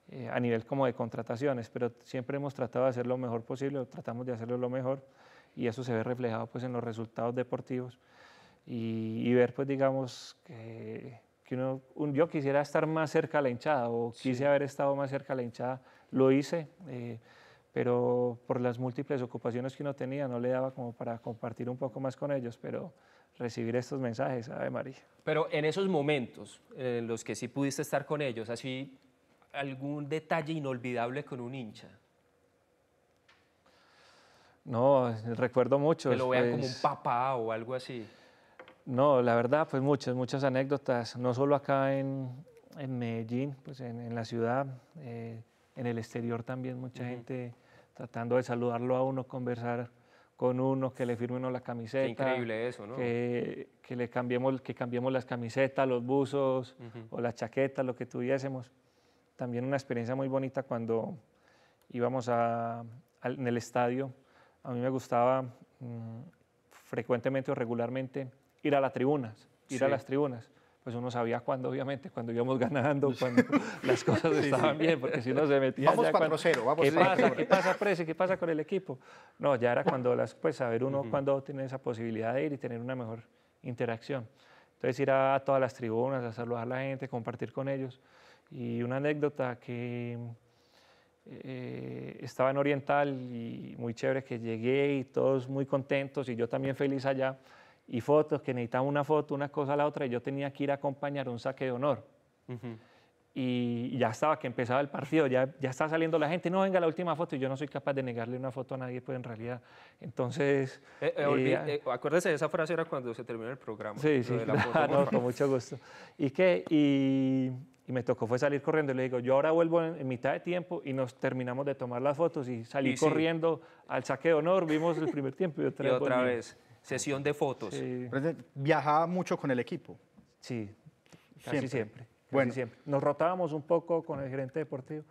G: eh, a nivel como de contrataciones, pero siempre hemos tratado de hacer lo mejor posible, tratamos de hacerlo lo mejor, y eso se ve reflejado pues en los resultados deportivos, y, ver pues digamos que, que uno, yo quisiera estar más cerca a la hinchada, o quise haber estado más cerca a la hinchada, lo hice. Eh, pero por las múltiples ocupaciones que uno tenía no le daba como para compartir un poco más con ellos, pero recibir estos mensajes, Ave María.
B: Pero en esos momentos en los que sí pudiste estar con ellos, así algún detalle inolvidable con un hincha.
G: No, recuerdo mucho.
B: Que lo vean como un papá o algo así.
G: No, la verdad, pues muchas, muchas anécdotas, no solo acá en, en Medellín, pues en, en la ciudad, eh, en el exterior también mucha gente tratando de saludarlo a uno, conversar con uno, que le firme uno la camiseta.
B: Qué increíble eso, ¿no?
G: Que, que le cambiemos, que cambiemos las camisetas, los buzos o las chaquetas, lo que tuviésemos. También una experiencia muy bonita cuando íbamos a, en el estadio. A mí me gustaba mm, frecuentemente o regularmente ir a las tribunas, ir a las tribunas. Pues uno sabía cuándo, obviamente, cuando íbamos ganando, cuando las cosas estaban bien, porque si uno se metía
C: Vamos
G: ya cuando-
C: 4-0, vamos
G: ¿Qué
C: 4-0.
G: pasa? ¿Qué pasa, Presi? ¿Qué pasa con el equipo? No, ya era cuando las, pues saber uno
B: Ujú.
G: cuándo tiene esa posibilidad de ir y tener una mejor interacción. Entonces ir a todas las tribunas, a saludar a la gente, compartir con ellos. Y una anécdota que eh, estaba en Oriental y muy chévere que llegué y todos muy contentos y yo también feliz allá. Y fotos, que necesitaba una foto, una cosa a la otra y yo tenía que ir a acompañar un saque de honor y ya estaba que empezaba el partido, ya, ya está saliendo la gente, no, venga la última foto, y yo no soy capaz de negarle una foto a nadie, pues en realidad. Entonces...
B: Eh, eh,
G: eh,
B: eh, acuérdese de esa frase, era cuando se terminó el programa.
G: Sí, sí,
B: de la foto,
G: no, con mucho gusto. ¿Y qué? Y, y me tocó fue salir corriendo. Le digo, yo ahora vuelvo en, en mitad de tiempo y nos terminamos de tomar las fotos y salí
B: Y sí.
G: corriendo al saque de honor, vimos el primer tiempo y otra,
B: Y otra vez, sesión de fotos.
C: Presidente, Viajaba mucho con el equipo.
G: Sí, casi
C: Siempre.
G: siempre. casi
C: Bueno.
G: siempre. Nos rotábamos un poco con el gerente deportivo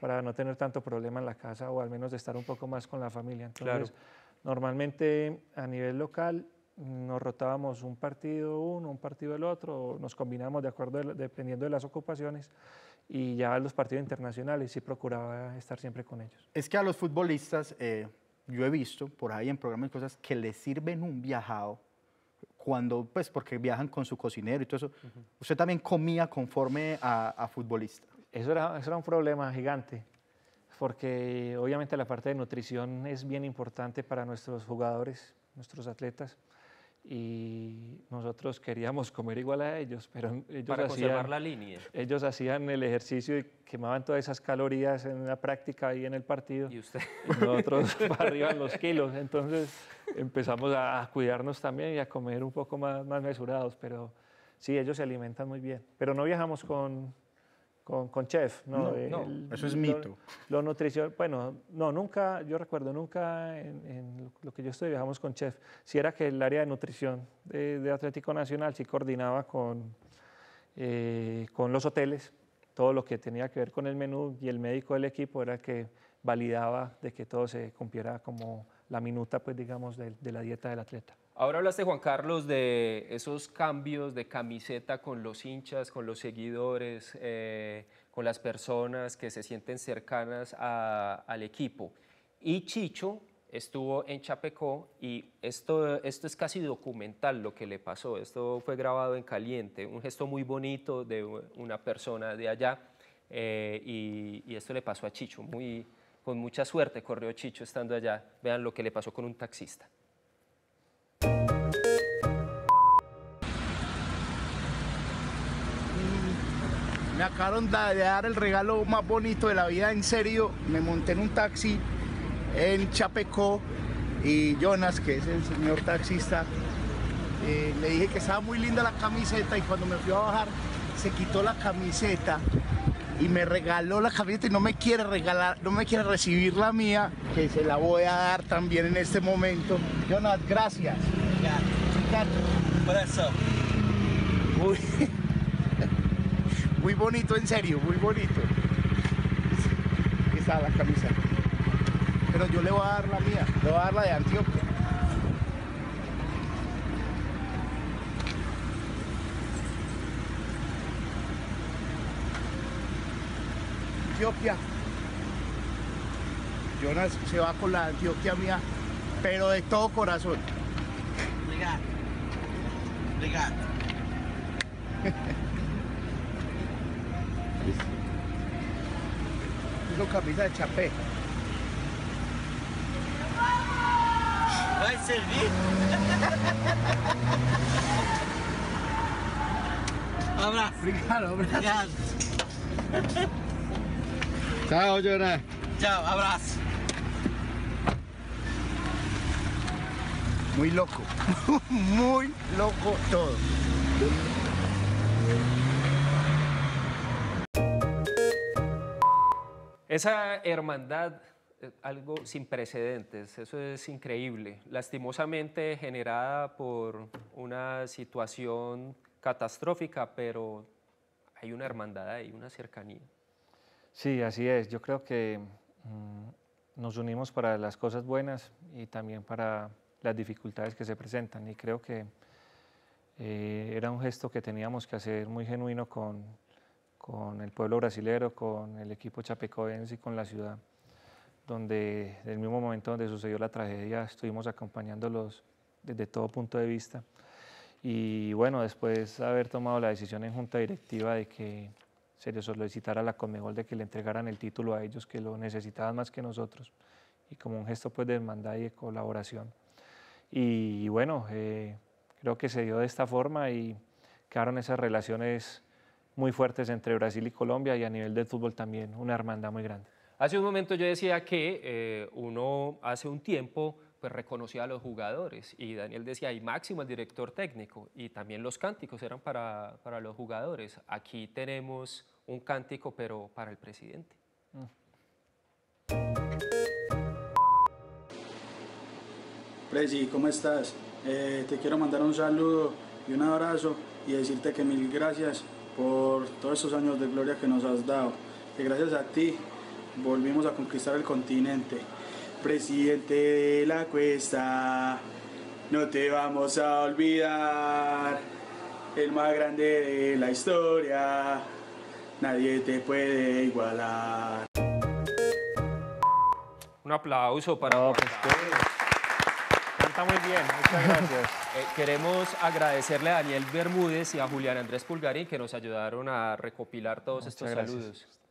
G: para no tener tanto problema en la casa o al menos de estar un poco más con la familia. Entonces,
B: Claro.
G: normalmente a nivel local nos rotábamos un partido uno, un partido el otro, nos combinamos de acuerdo, de- dependiendo de las ocupaciones y ya los partidos internacionales sí procuraba estar siempre con ellos.
C: Es que a los futbolistas, eh, yo he visto por ahí en programas y cosas que les sirven un viajado cuando, pues, porque viajan con su cocinero y todo eso. Usted también comía conforme a, a futbolista.
G: Eso era, eso era un problema gigante, porque obviamente la parte de nutrición es bien importante para nuestros jugadores, nuestros atletas, y nosotros queríamos comer igual a ellos, pero ellos
B: Para
G: hacían,
B: la línea.
G: ellos hacían el ejercicio y quemaban todas esas calorías en la práctica y en el partido.
B: Y usted.
G: nosotros para arriba en los kilos, entonces empezamos a, a cuidarnos también y a comer un poco más, más mesurados, pero sí, ellos se alimentan muy bien, pero no viajamos con, con, con chef, ¿no?
C: No, no,
G: el-
C: eso es
G: lo-
C: mito.
G: Lo, nutrición, bueno, no, nunca, yo recuerdo, nunca en, en lo que yo estoy viajamos con chef. Si era que el área de nutrición de, de Atlético Nacional sí coordinaba con, eh, con los hoteles, todo lo que tenía que ver con el menú y el médico del equipo era el que validaba de que todo se cumpliera como la minuta, pues digamos, de, de la dieta del atleta.
B: Ahora hablaste, Juan Carlos, de esos cambios de camiseta con los hinchas, con los seguidores, eh, con las personas que se sienten cercanas a- al equipo. Y Chicho estuvo en Chapecó y esto, esto es casi documental lo que le pasó. Esto fue grabado en caliente, un gesto muy bonito de una persona de allá. eh, y, y esto le pasó a Chicho, muy, con mucha suerte corrió Chicho estando allá. Vean lo que le pasó con un taxista.
O: Me acabaron de dar el regalo más bonito de la vida, en serio. Me monté en un taxi en Chapecó y Jonas, que es el señor taxista, eh, le dije que estaba muy linda la camiseta y cuando me fui a bajar se quitó la camiseta y me regaló la camiseta y no me quiere regalar, no me quiere recibir la mía, que se la voy a dar también en este momento. Jonas, gracias. Muy, muy bonito, en serio, muy bonito. Está la camisa. Pero yo le voy a dar la mía, le voy a dar la de Antioquia. Antioquia. Jonas se va con la Antioquia mía, pero de todo corazón.
P: Obrigado. Obrigado.
O: Hizo camisa de chapé.
P: Vai servir? Um abraço.
O: Obrigado,
P: Obrigado.
O: Chao, Jonas.
P: Tchau, abraço.
O: muy loco, muy loco todo.
B: Esa hermandad, eh, algo sin precedentes, eso es increíble. Lastimosamente generada por una situación catastrófica, pero hay una hermandad ahí, una cercanía.
G: Sí, así es. Yo creo que mm, nos unimos para las cosas buenas y también para las dificultades que se presentan. Y creo que eh, era un gesto que teníamos que hacer muy genuino con, con el pueblo brasilero, con el equipo chapecoense y con la ciudad, donde en el mismo momento donde sucedió la tragedia estuvimos acompañándolos desde todo punto de vista. Y bueno, después de haber tomado la decisión en junta directiva de que se les solicitara a la Conmebol de que le entregaran el título a ellos que lo necesitaban más que nosotros y como un gesto pues de hermandad y de colaboración. Y, bueno, eh, creo que se dio de esta forma y quedaron esas relaciones muy fuertes entre Brasil y Colombia y a nivel del fútbol también, una hermandad muy grande.
B: Hace un momento yo decía que eh, uno hace un tiempo pues reconocía a los jugadores y Daniel decía, y Máximo el director técnico, y también los cánticos eran para, para los jugadores. Aquí tenemos un cántico, pero para el presidente.
Q: Presi, ¿cómo estás? Eh, te quiero mandar un saludo y un abrazo y decirte que mil gracias por todos estos años de gloria que nos has dado. Que gracias a ti volvimos a conquistar el continente. Presidente de la cuesta, no te vamos a olvidar. El más grande de la historia, nadie te puede igualar.
B: Un aplauso para Juan
G: pues,
B: Carlos.
G: Canta muy bien, muchas gracias.
B: Eh, queremos agradecerle a Daniel Bermúdez y a Julián Andrés Pulgarín que nos ayudaron a recopilar todos estos
G: gracias.
B: saludos.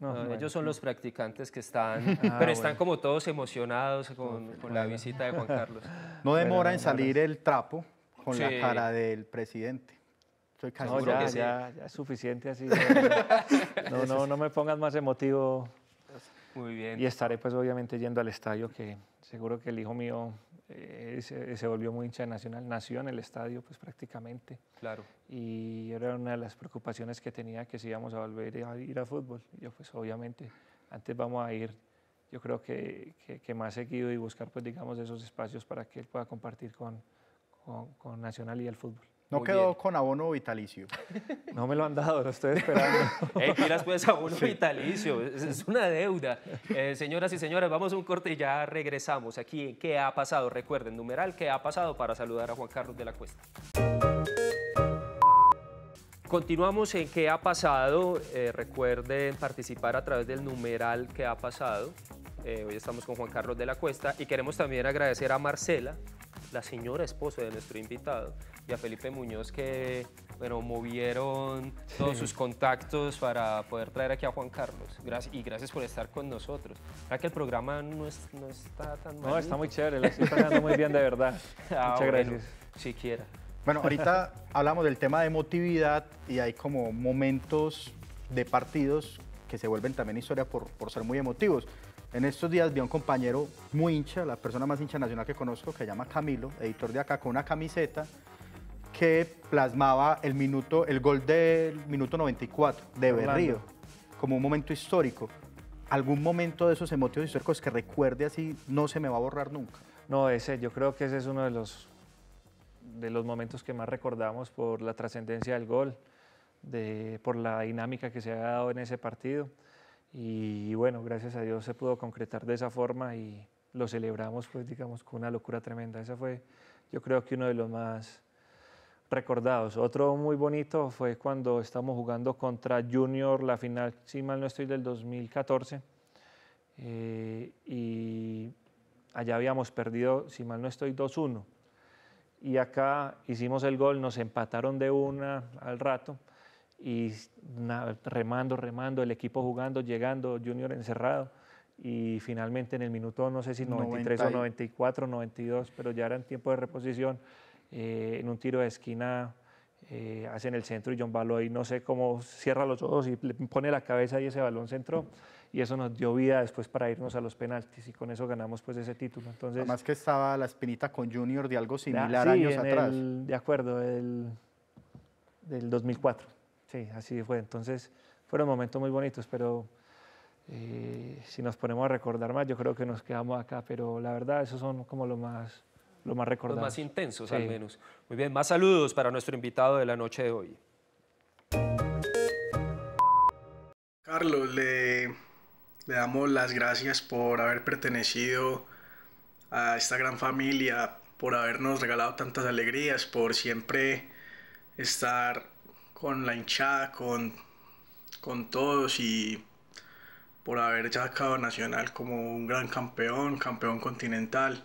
G: No, bueno.
B: ellos son los practicantes que están,
G: Ah,
B: pero están
G: bueno.
B: como todos emocionados con, con la visita de Juan Carlos.
C: No demora
G: Bueno,
C: en salir el trapo con
B: Sí.
C: la cara del presidente. Estoy casi
G: No,
C: seguro
G: ya,
C: que sí.
G: ya, ya es suficiente así. No, no, no me pongas más emotivo.
B: Muy bien.
G: Y estaré pues obviamente yendo al estadio, que seguro que el hijo mío eh, se, se volvió muy hincha de Nacional, nació en el estadio pues prácticamente.
B: Claro.
G: Y era una de las preocupaciones que tenía, que si íbamos a volver a ir a fútbol. Y yo pues obviamente, antes vamos a ir, yo creo que, que, que más seguido y buscar pues digamos esos espacios para que él pueda compartir con, con, con Nacional y el fútbol.
C: No
B: Muy
C: quedó
B: bien.
C: con abono vitalicio.
G: No me lo han dado, lo estoy esperando.
B: Ey, pilas pues a uno vitalicio, es, es una deuda. Eh, señoras y señores, vamos a un corte y ya regresamos aquí en ¿Qué ha pasado? Recuerden, numeral ¿Qué ha pasado? para saludar a Juan Carlos de la Cuesta. Continuamos en ¿Qué ha pasado? Eh, recuerden participar a través del numeral ¿Qué ha pasado? Eh, hoy estamos con Juan Carlos de la Cuesta y queremos también agradecer a Marcela, la señora esposa de nuestro invitado, y a Felipe Muñoz que bueno, movieron todos sus contactos para poder traer aquí a Juan Carlos. Gracias, y gracias por estar con nosotros. ¿Verdad que el programa no, es- no está tan
G: No, está muy chévere, lo estoy pasando muy bien de verdad.
B: Ah,
G: Muchas
B: bueno,
G: gracias.
B: siquiera.
C: Bueno, ahorita hablamos del tema de emotividad y hay como momentos de partidos que se vuelven también historia por, por ser muy emotivos. En estos días vi a un compañero muy hincha, la persona más hincha nacional que conozco, que se llama Camilo, editor de acá, con una camiseta que plasmaba el minuto, el gol del minuto 94 de
G: Orlando.
C: Berrío, como un momento histórico. ¿Algún momento de esos emotivos históricos que recuerde así no se me va a borrar nunca?
G: No, ese, yo creo que ese es uno de los, de los momentos que más recordamos por la trascendencia del gol, de, por la dinámica que se ha dado en ese partido. Y, bueno, gracias a Dios se pudo concretar de esa forma y lo celebramos, pues digamos, con una locura tremenda. Ese fue, yo creo que uno de los más recordados. Otro muy bonito fue cuando estamos jugando contra Junior, la final, si mal no estoy, del 2014. eh, y allá habíamos perdido, si mal no estoy, 2-1. Y acá hicimos el gol, nos empataron de una al rato y na- remando, remando, el equipo jugando, llegando, Junior encerrado. Y finalmente en el minuto, no sé si 93 o
C: 90 y-
G: 94, 92, pero ya era en tiempo de reposición, eh, en un tiro de esquina, eh, hacen el centro y John Balo y no sé cómo cierra los ojos y le pone la cabeza y ese balón centro y eso nos dio vida después para irnos a los penaltis y con eso ganamos pues ese título. Entonces,
C: Además que estaba la espinita con Junior de algo similar años atrás.
G: de acuerdo, el, del 2004. Sí, así fue. Entonces fueron momentos muy bonitos, pero eh, si nos ponemos a recordar más, yo creo que nos quedamos acá, pero la verdad esos son como los más, lo más recordados.
B: Los más intensos al menos. Muy bien, más saludos para nuestro invitado de la noche de hoy.
R: Carlos, le, le damos las gracias por haber pertenecido a esta gran familia, por habernos regalado tantas alegrías, por siempre estar con la hinchada, con, con todos y por haber sacado Nacional como un gran campeón, campeón continental.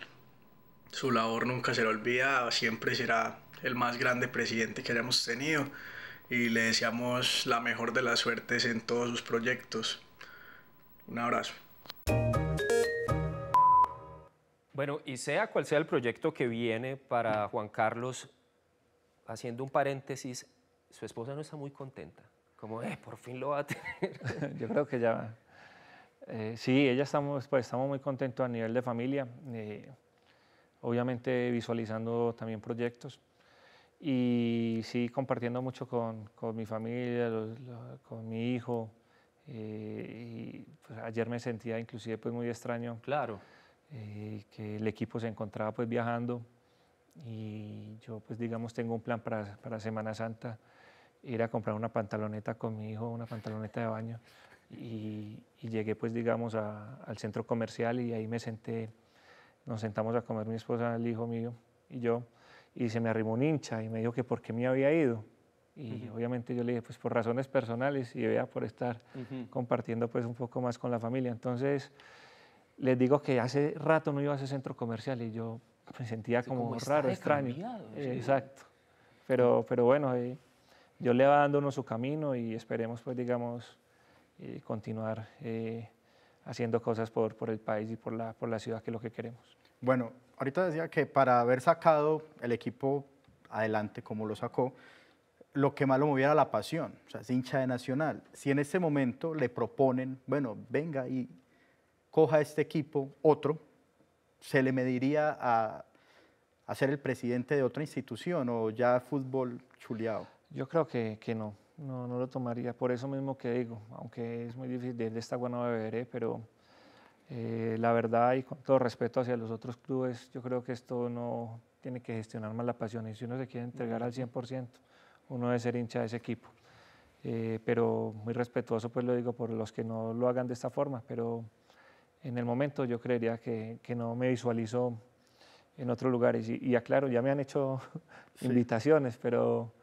R: Su labor nunca será olvidada, siempre será el más grande presidente que hayamos tenido y le deseamos la mejor de las suertes en todos sus proyectos. Un abrazo.
B: Bueno, y sea cual sea el proyecto que viene para Juan Carlos, haciendo un paréntesis, su esposa no está muy contenta. Como, eh, por fin lo va a tener.
G: Yo creo que ya. Eh, sí, ella estamos, pues, estamos muy contentos a nivel de familia. Eh, obviamente visualizando también proyectos y sí compartiendo mucho con, con mi familia, con mi hijo. Eh, y pues, ayer me sentía inclusive pues muy extraño.
B: Claro.
G: Eh, que el equipo se encontraba pues viajando y yo pues digamos tengo un plan para, para Semana Santa, ir a comprar una pantaloneta con mi hijo, una pantaloneta de baño y, y llegué pues digamos a, al centro comercial y ahí me senté, nos sentamos a comer mi esposa, el hijo mío y yo y se me arrimó un hincha y me dijo que por qué me había ido. Y obviamente yo le dije, pues por razones personales y vea por estar compartiendo pues un poco más con la familia. Entonces les digo que hace rato no iba a ese centro comercial y yo me sentía como, raro, extraño. Exacto. Pero, pero bueno, eh, yo le va dando su camino y esperemos pues digamos eh, continuar eh, haciendo cosas por, por el país y por la, por la ciudad que es lo que queremos.
C: Bueno, ahorita decía que para haber sacado el equipo adelante como lo sacó, lo que más lo movía era la pasión, o sea, es hincha de Nacional. Si en este momento le proponen, bueno, venga y coja este equipo, otro, ¿se le mediría a, a ser el presidente de otra institución o ya fútbol chuleado?
G: Yo creo que, que no, no, no lo tomaría, por eso mismo que digo, aunque es muy difícil, de esta agua no beberé, pero eh, la verdad y con todo respeto hacia los otros clubes, yo creo que esto no tiene que gestionar más la pasión y si uno se quiere entregar al 100%, uno debe ser hincha de ese equipo. Eh, pero muy respetuoso, pues lo digo por los que no lo hagan de esta forma, pero en el momento yo creería que, que no me visualizo en otros lugares. Y, y aclaro, ya me han hecho sí. invitaciones, pero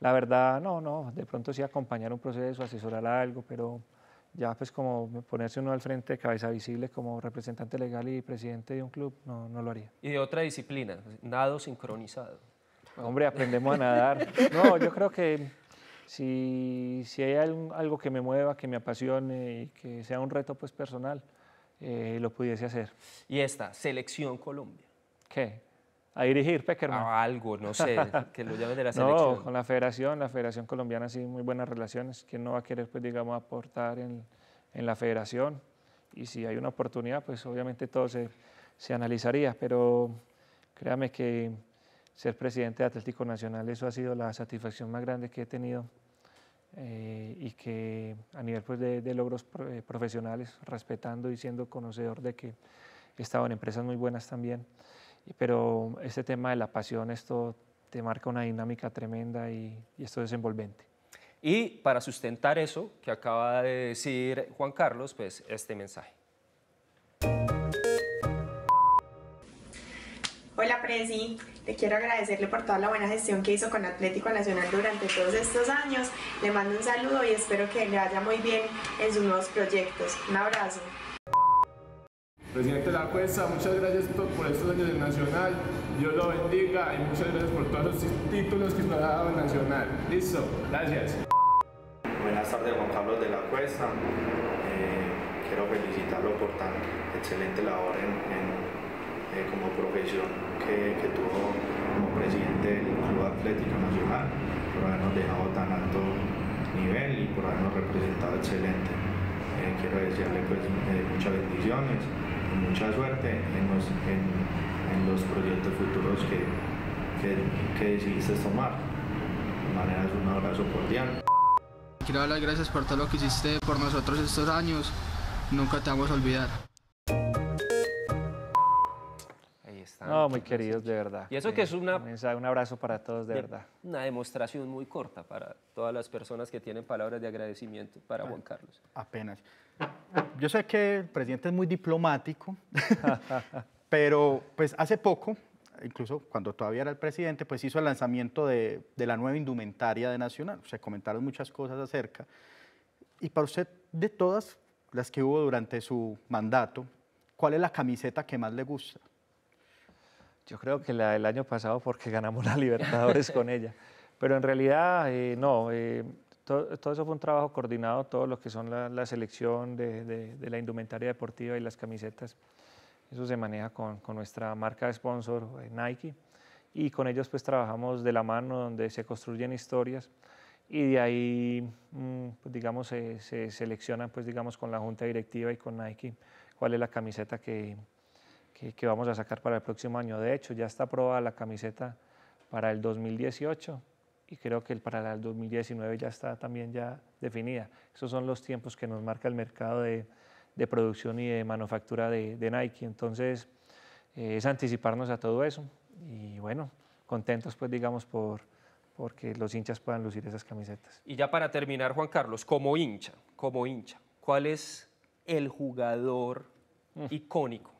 G: la verdad, no, no, de pronto sí acompañar un proceso, asesorar algo, pero ya pues como ponerse uno al frente, cabeza visible como representante legal y presidente de un club, no, no lo haría.
B: Y de otra disciplina, nado sincronizado.
G: Hombre, aprendemos a nadar. No, yo creo que si, si hay algo, algo, que me mueva, que me apasione y que sea un reto pues personal, eh, lo pudiese hacer.
B: ¿Y esta, Selección Colombia?
G: ¿Qué? ¿A dirigir, Peckerman?
B: Ah, algo, no sé, que lo llamen de la selección.
G: No, con la federación, la federación colombiana sí, muy buenas relaciones. ¿Quién no va a querer, pues, digamos, aportar en, en la federación? Y si hay una oportunidad, pues obviamente todo se, se analizaría, pero créame que ser presidente de Atlético Nacional, eso ha sido la satisfacción más grande que he tenido eh, y que a nivel pues, de, de logros eh, profesionales, respetando y siendo conocedor de que he estado en empresas muy buenas también, pero este tema de la pasión, esto te marca una dinámica tremenda y, y esto es envolvente.
B: Y para sustentar eso que acaba de decir Juan Carlos, pues este mensaje.
S: Hola Presi, te quiero agradecerle por toda la buena gestión que hizo con Atlético Nacional durante todos estos años. Le mando un saludo y espero que le vaya muy bien en sus nuevos proyectos. Un abrazo.
T: Presidente La Cuesta, muchas gracias por, estos años en Nacional. Dios lo bendiga y muchas gracias por todos los títulos que nos ha dado en Nacional. Listo, gracias.
U: Buenas tardes, Juan Carlos de la Cuesta. Eh, quiero felicitarlo por tan excelente labor en, eh, como profesión que, tuvo como presidente del Club Atlético Nacional. por habernos dejado tan alto nivel y por habernos representado excelente. Eh, quiero desearle pues muchas bendiciones mucha suerte en los, proyectos futuros que, que, que decidiste tomar. De manera es un abrazo cordial.
Q: Quiero dar las gracias por todo lo que hiciste por nosotros estos años. Nunca te vamos a olvidar.
G: No, muy queridos, de verdad.
B: Y eso que es una-
G: Un abrazo para todos, de
B: de-
G: verdad.
B: Una demostración muy corta para todas las personas que tienen palabras de agradecimiento para Juan Carlos.
C: Apenas. Yo sé que el presidente es muy diplomático, pero pues hace poco, incluso cuando todavía era el presidente, pues hizo el lanzamiento de, de la nueva indumentaria de Nacional. Se comentaron muchas cosas acerca. Y para usted, de todas las que hubo durante su mandato, ¿cuál es la camiseta que más le gusta?
G: Yo creo que la del año pasado porque ganamos la Libertadores con ella. Pero en realidad, eh, no, eh, to- todo, eso fue un trabajo coordinado, todo lo que son la, la selección de, de- de la indumentaria deportiva y las camisetas. Eso se maneja con, con nuestra marca de sponsor, eh, Nike. Y con ellos pues trabajamos de la mano donde se construyen historias y de ahí, mm, pues, digamos, se, se seleccionan pues digamos con la junta directiva y con Nike cuál es la camiseta que, que, que vamos a sacar para el próximo año. De hecho, ya está aprobada la camiseta para el 2018 y creo que el para el 2019 ya está también ya definida. Esos son los tiempos que nos marca el mercado de, de producción y de manufactura de, de Nike. Entonces, eh, es anticiparnos a todo eso y bueno, contentos pues digamos por porque los hinchas puedan lucir esas camisetas.
B: Y ya para terminar, Juan Carlos, como hincha, como hincha, ¿cuál es el jugador icónico?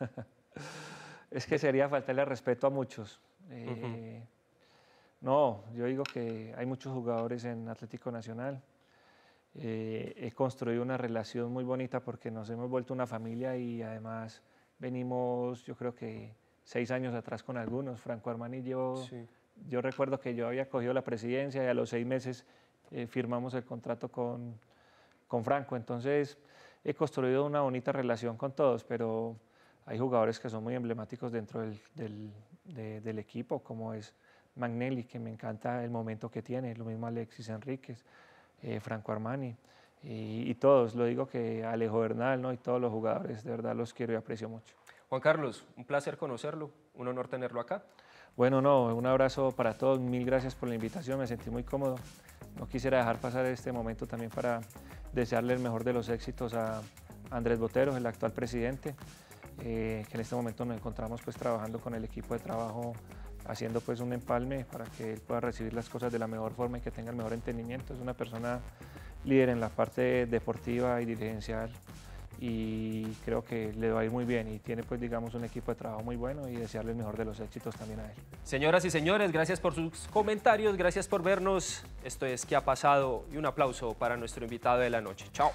G: es que sería faltarle respeto a muchos. Eh, No, yo digo que hay muchos jugadores en Atlético Nacional. Eh, he construido una relación muy bonita porque nos hemos vuelto una familia y además venimos, yo creo que seis años atrás con algunos. Franco Armani yo,
B: Sí.
G: yo recuerdo que yo había cogido la presidencia y a los seis meses eh, firmamos el contrato con, con Franco. Entonces he construido una bonita relación con todos, pero hay jugadores que son muy emblemáticos dentro del, del- de- del equipo, como es Magnelli, que me encanta el momento que tiene, lo mismo Alexis Enríquez, eh, Franco Armani, y, y todos, lo digo que Alejo Bernal, ¿no? y todos los jugadores, de verdad los quiero y aprecio mucho.
B: Juan Carlos, un placer conocerlo, un honor tenerlo acá.
G: Bueno, no, un abrazo para todos, mil gracias por la invitación, me sentí muy cómodo. No quisiera dejar pasar este momento también para desearle el mejor de los éxitos a Andrés Botero, el actual presidente, eh, que en este momento nos encontramos pues trabajando con el equipo de trabajo, haciendo pues un empalme para que él pueda recibir las cosas de la mejor forma y que tenga el mejor entendimiento. Es una persona líder en la parte deportiva y dirigencial y creo que le va a ir muy bien y tiene pues digamos un equipo de trabajo muy bueno y desearle el mejor de los éxitos también a él.
B: Señoras y señores, gracias por sus comentarios, gracias por vernos. Esto es ¿Qué ha pasado? Y un aplauso para nuestro invitado de la noche. Chao.